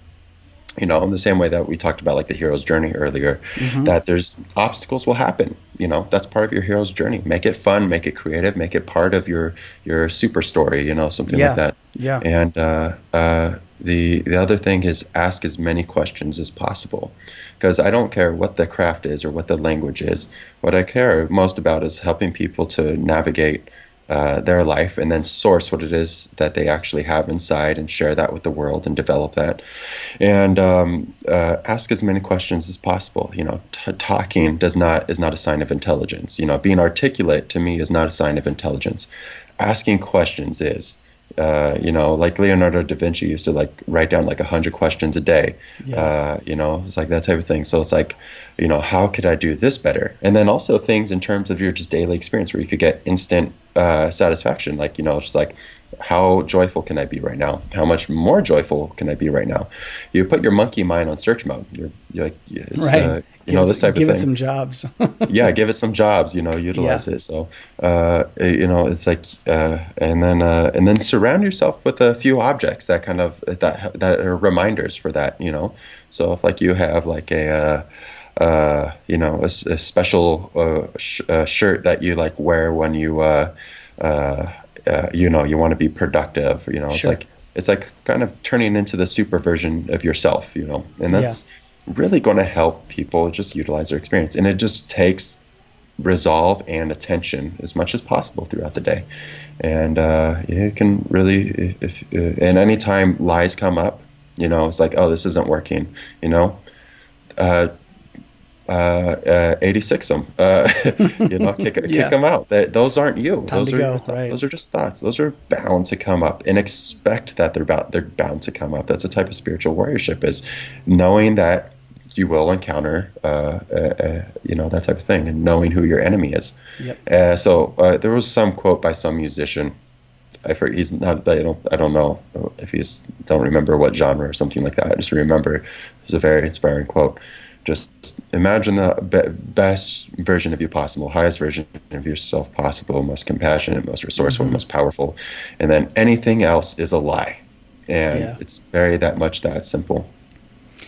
you know, in the same way that we talked about like the hero's journey earlier, mm-hmm. that there's obstacles will happen. You know, that's part of your hero's journey. Make it fun, make it creative, make it part of your your super story. You know, something yeah. like that. Yeah. And uh, uh, the the other thing is ask as many questions as possible, because I don't care what the craft is or what the language is. What I care most about is helping people to navigate uh, their life and then source what it is that they actually have inside and share that with the world and develop that and um, uh, ask as many questions as possible you know t- talking does not is not a sign of intelligence you know being articulate to me is not a sign of intelligence asking questions is uh, you know, like Leonardo da Vinci used to like write down like a hundred questions a day. Yeah. Uh, you know, it's like that type of thing. So it's like, you know, how could I do this better? And then also things in terms of your just daily experience where you could get instant uh, satisfaction. Like, you know, just like, how joyful can I be right now? How much more joyful can I be right now? You put your monkey mind on search mode. You're, you're like, right. Uh, you know, this type of thing. Give it some jobs. [LAUGHS] yeah, give it some jobs. You know, utilize yeah. it. So, uh, you know, it's like, uh, and then uh, and then surround yourself with a few objects that kind of that that are reminders for that. You know, so if like you have like a uh, uh, you know, a, a special uh, sh- uh, shirt that you like wear when you, uh, uh, uh, you know, you want to be productive. You know, sure. it's like it's like kind of turning into the super version of yourself. You know, and that's yeah. really going to help people just utilize their experience, and it just takes resolve and attention as much as possible throughout the day, and uh, it can really, if and anytime lies come up, you know, it's like, oh, this isn't working. You know. Uh, uh, uh, 86 them. Uh, [LAUGHS] you know, kick, yeah. kick them out. They, those aren't you. Time those are go, right. those are just thoughts. Those are bound to come up, and expect that they're bound. They're bound to come up. That's a type of spiritual warriorship is knowing that you will encounter, uh, uh, uh, you know, that type of thing, and knowing who your enemy is. Yep. Uh, so uh, there was some quote by some musician. I forget, he's not. I don't. I don't know if he's. Don't remember what genre or something like that. I just remember it was a very inspiring quote just imagine the be- best version of you possible, highest version of yourself possible, most compassionate, most resourceful, mm-hmm. most powerful, and then anything else is a lie. And yeah. it's very that much that simple.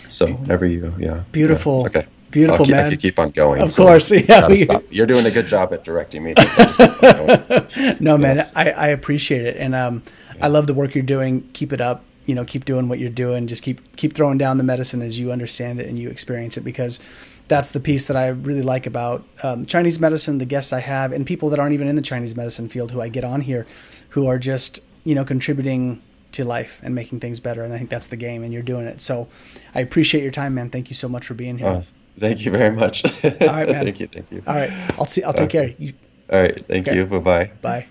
So whenever you, yeah, beautiful. Yeah. Okay. Beautiful keep, man. I could keep on going. Of so course, [LAUGHS] yeah. We, You're doing a good job at directing me. [LAUGHS] no, man, I, I appreciate it, and um, yeah. I love the work you're doing. Keep it up you know keep doing what you're doing just keep keep throwing down the medicine as you understand it and you experience it because that's the piece that I really like about um, Chinese medicine the guests I have and people that aren't even in the Chinese medicine field who I get on here who are just you know contributing to life and making things better. And I think that's the game, and you're doing it. So I appreciate your time, man. Thank you so much for being here. Oh, thank you very much. All right, man. [LAUGHS] thank you. Thank you. All right, I'll see. I'll take care. You, All right. Thank Okay. you. Bye bye. bye.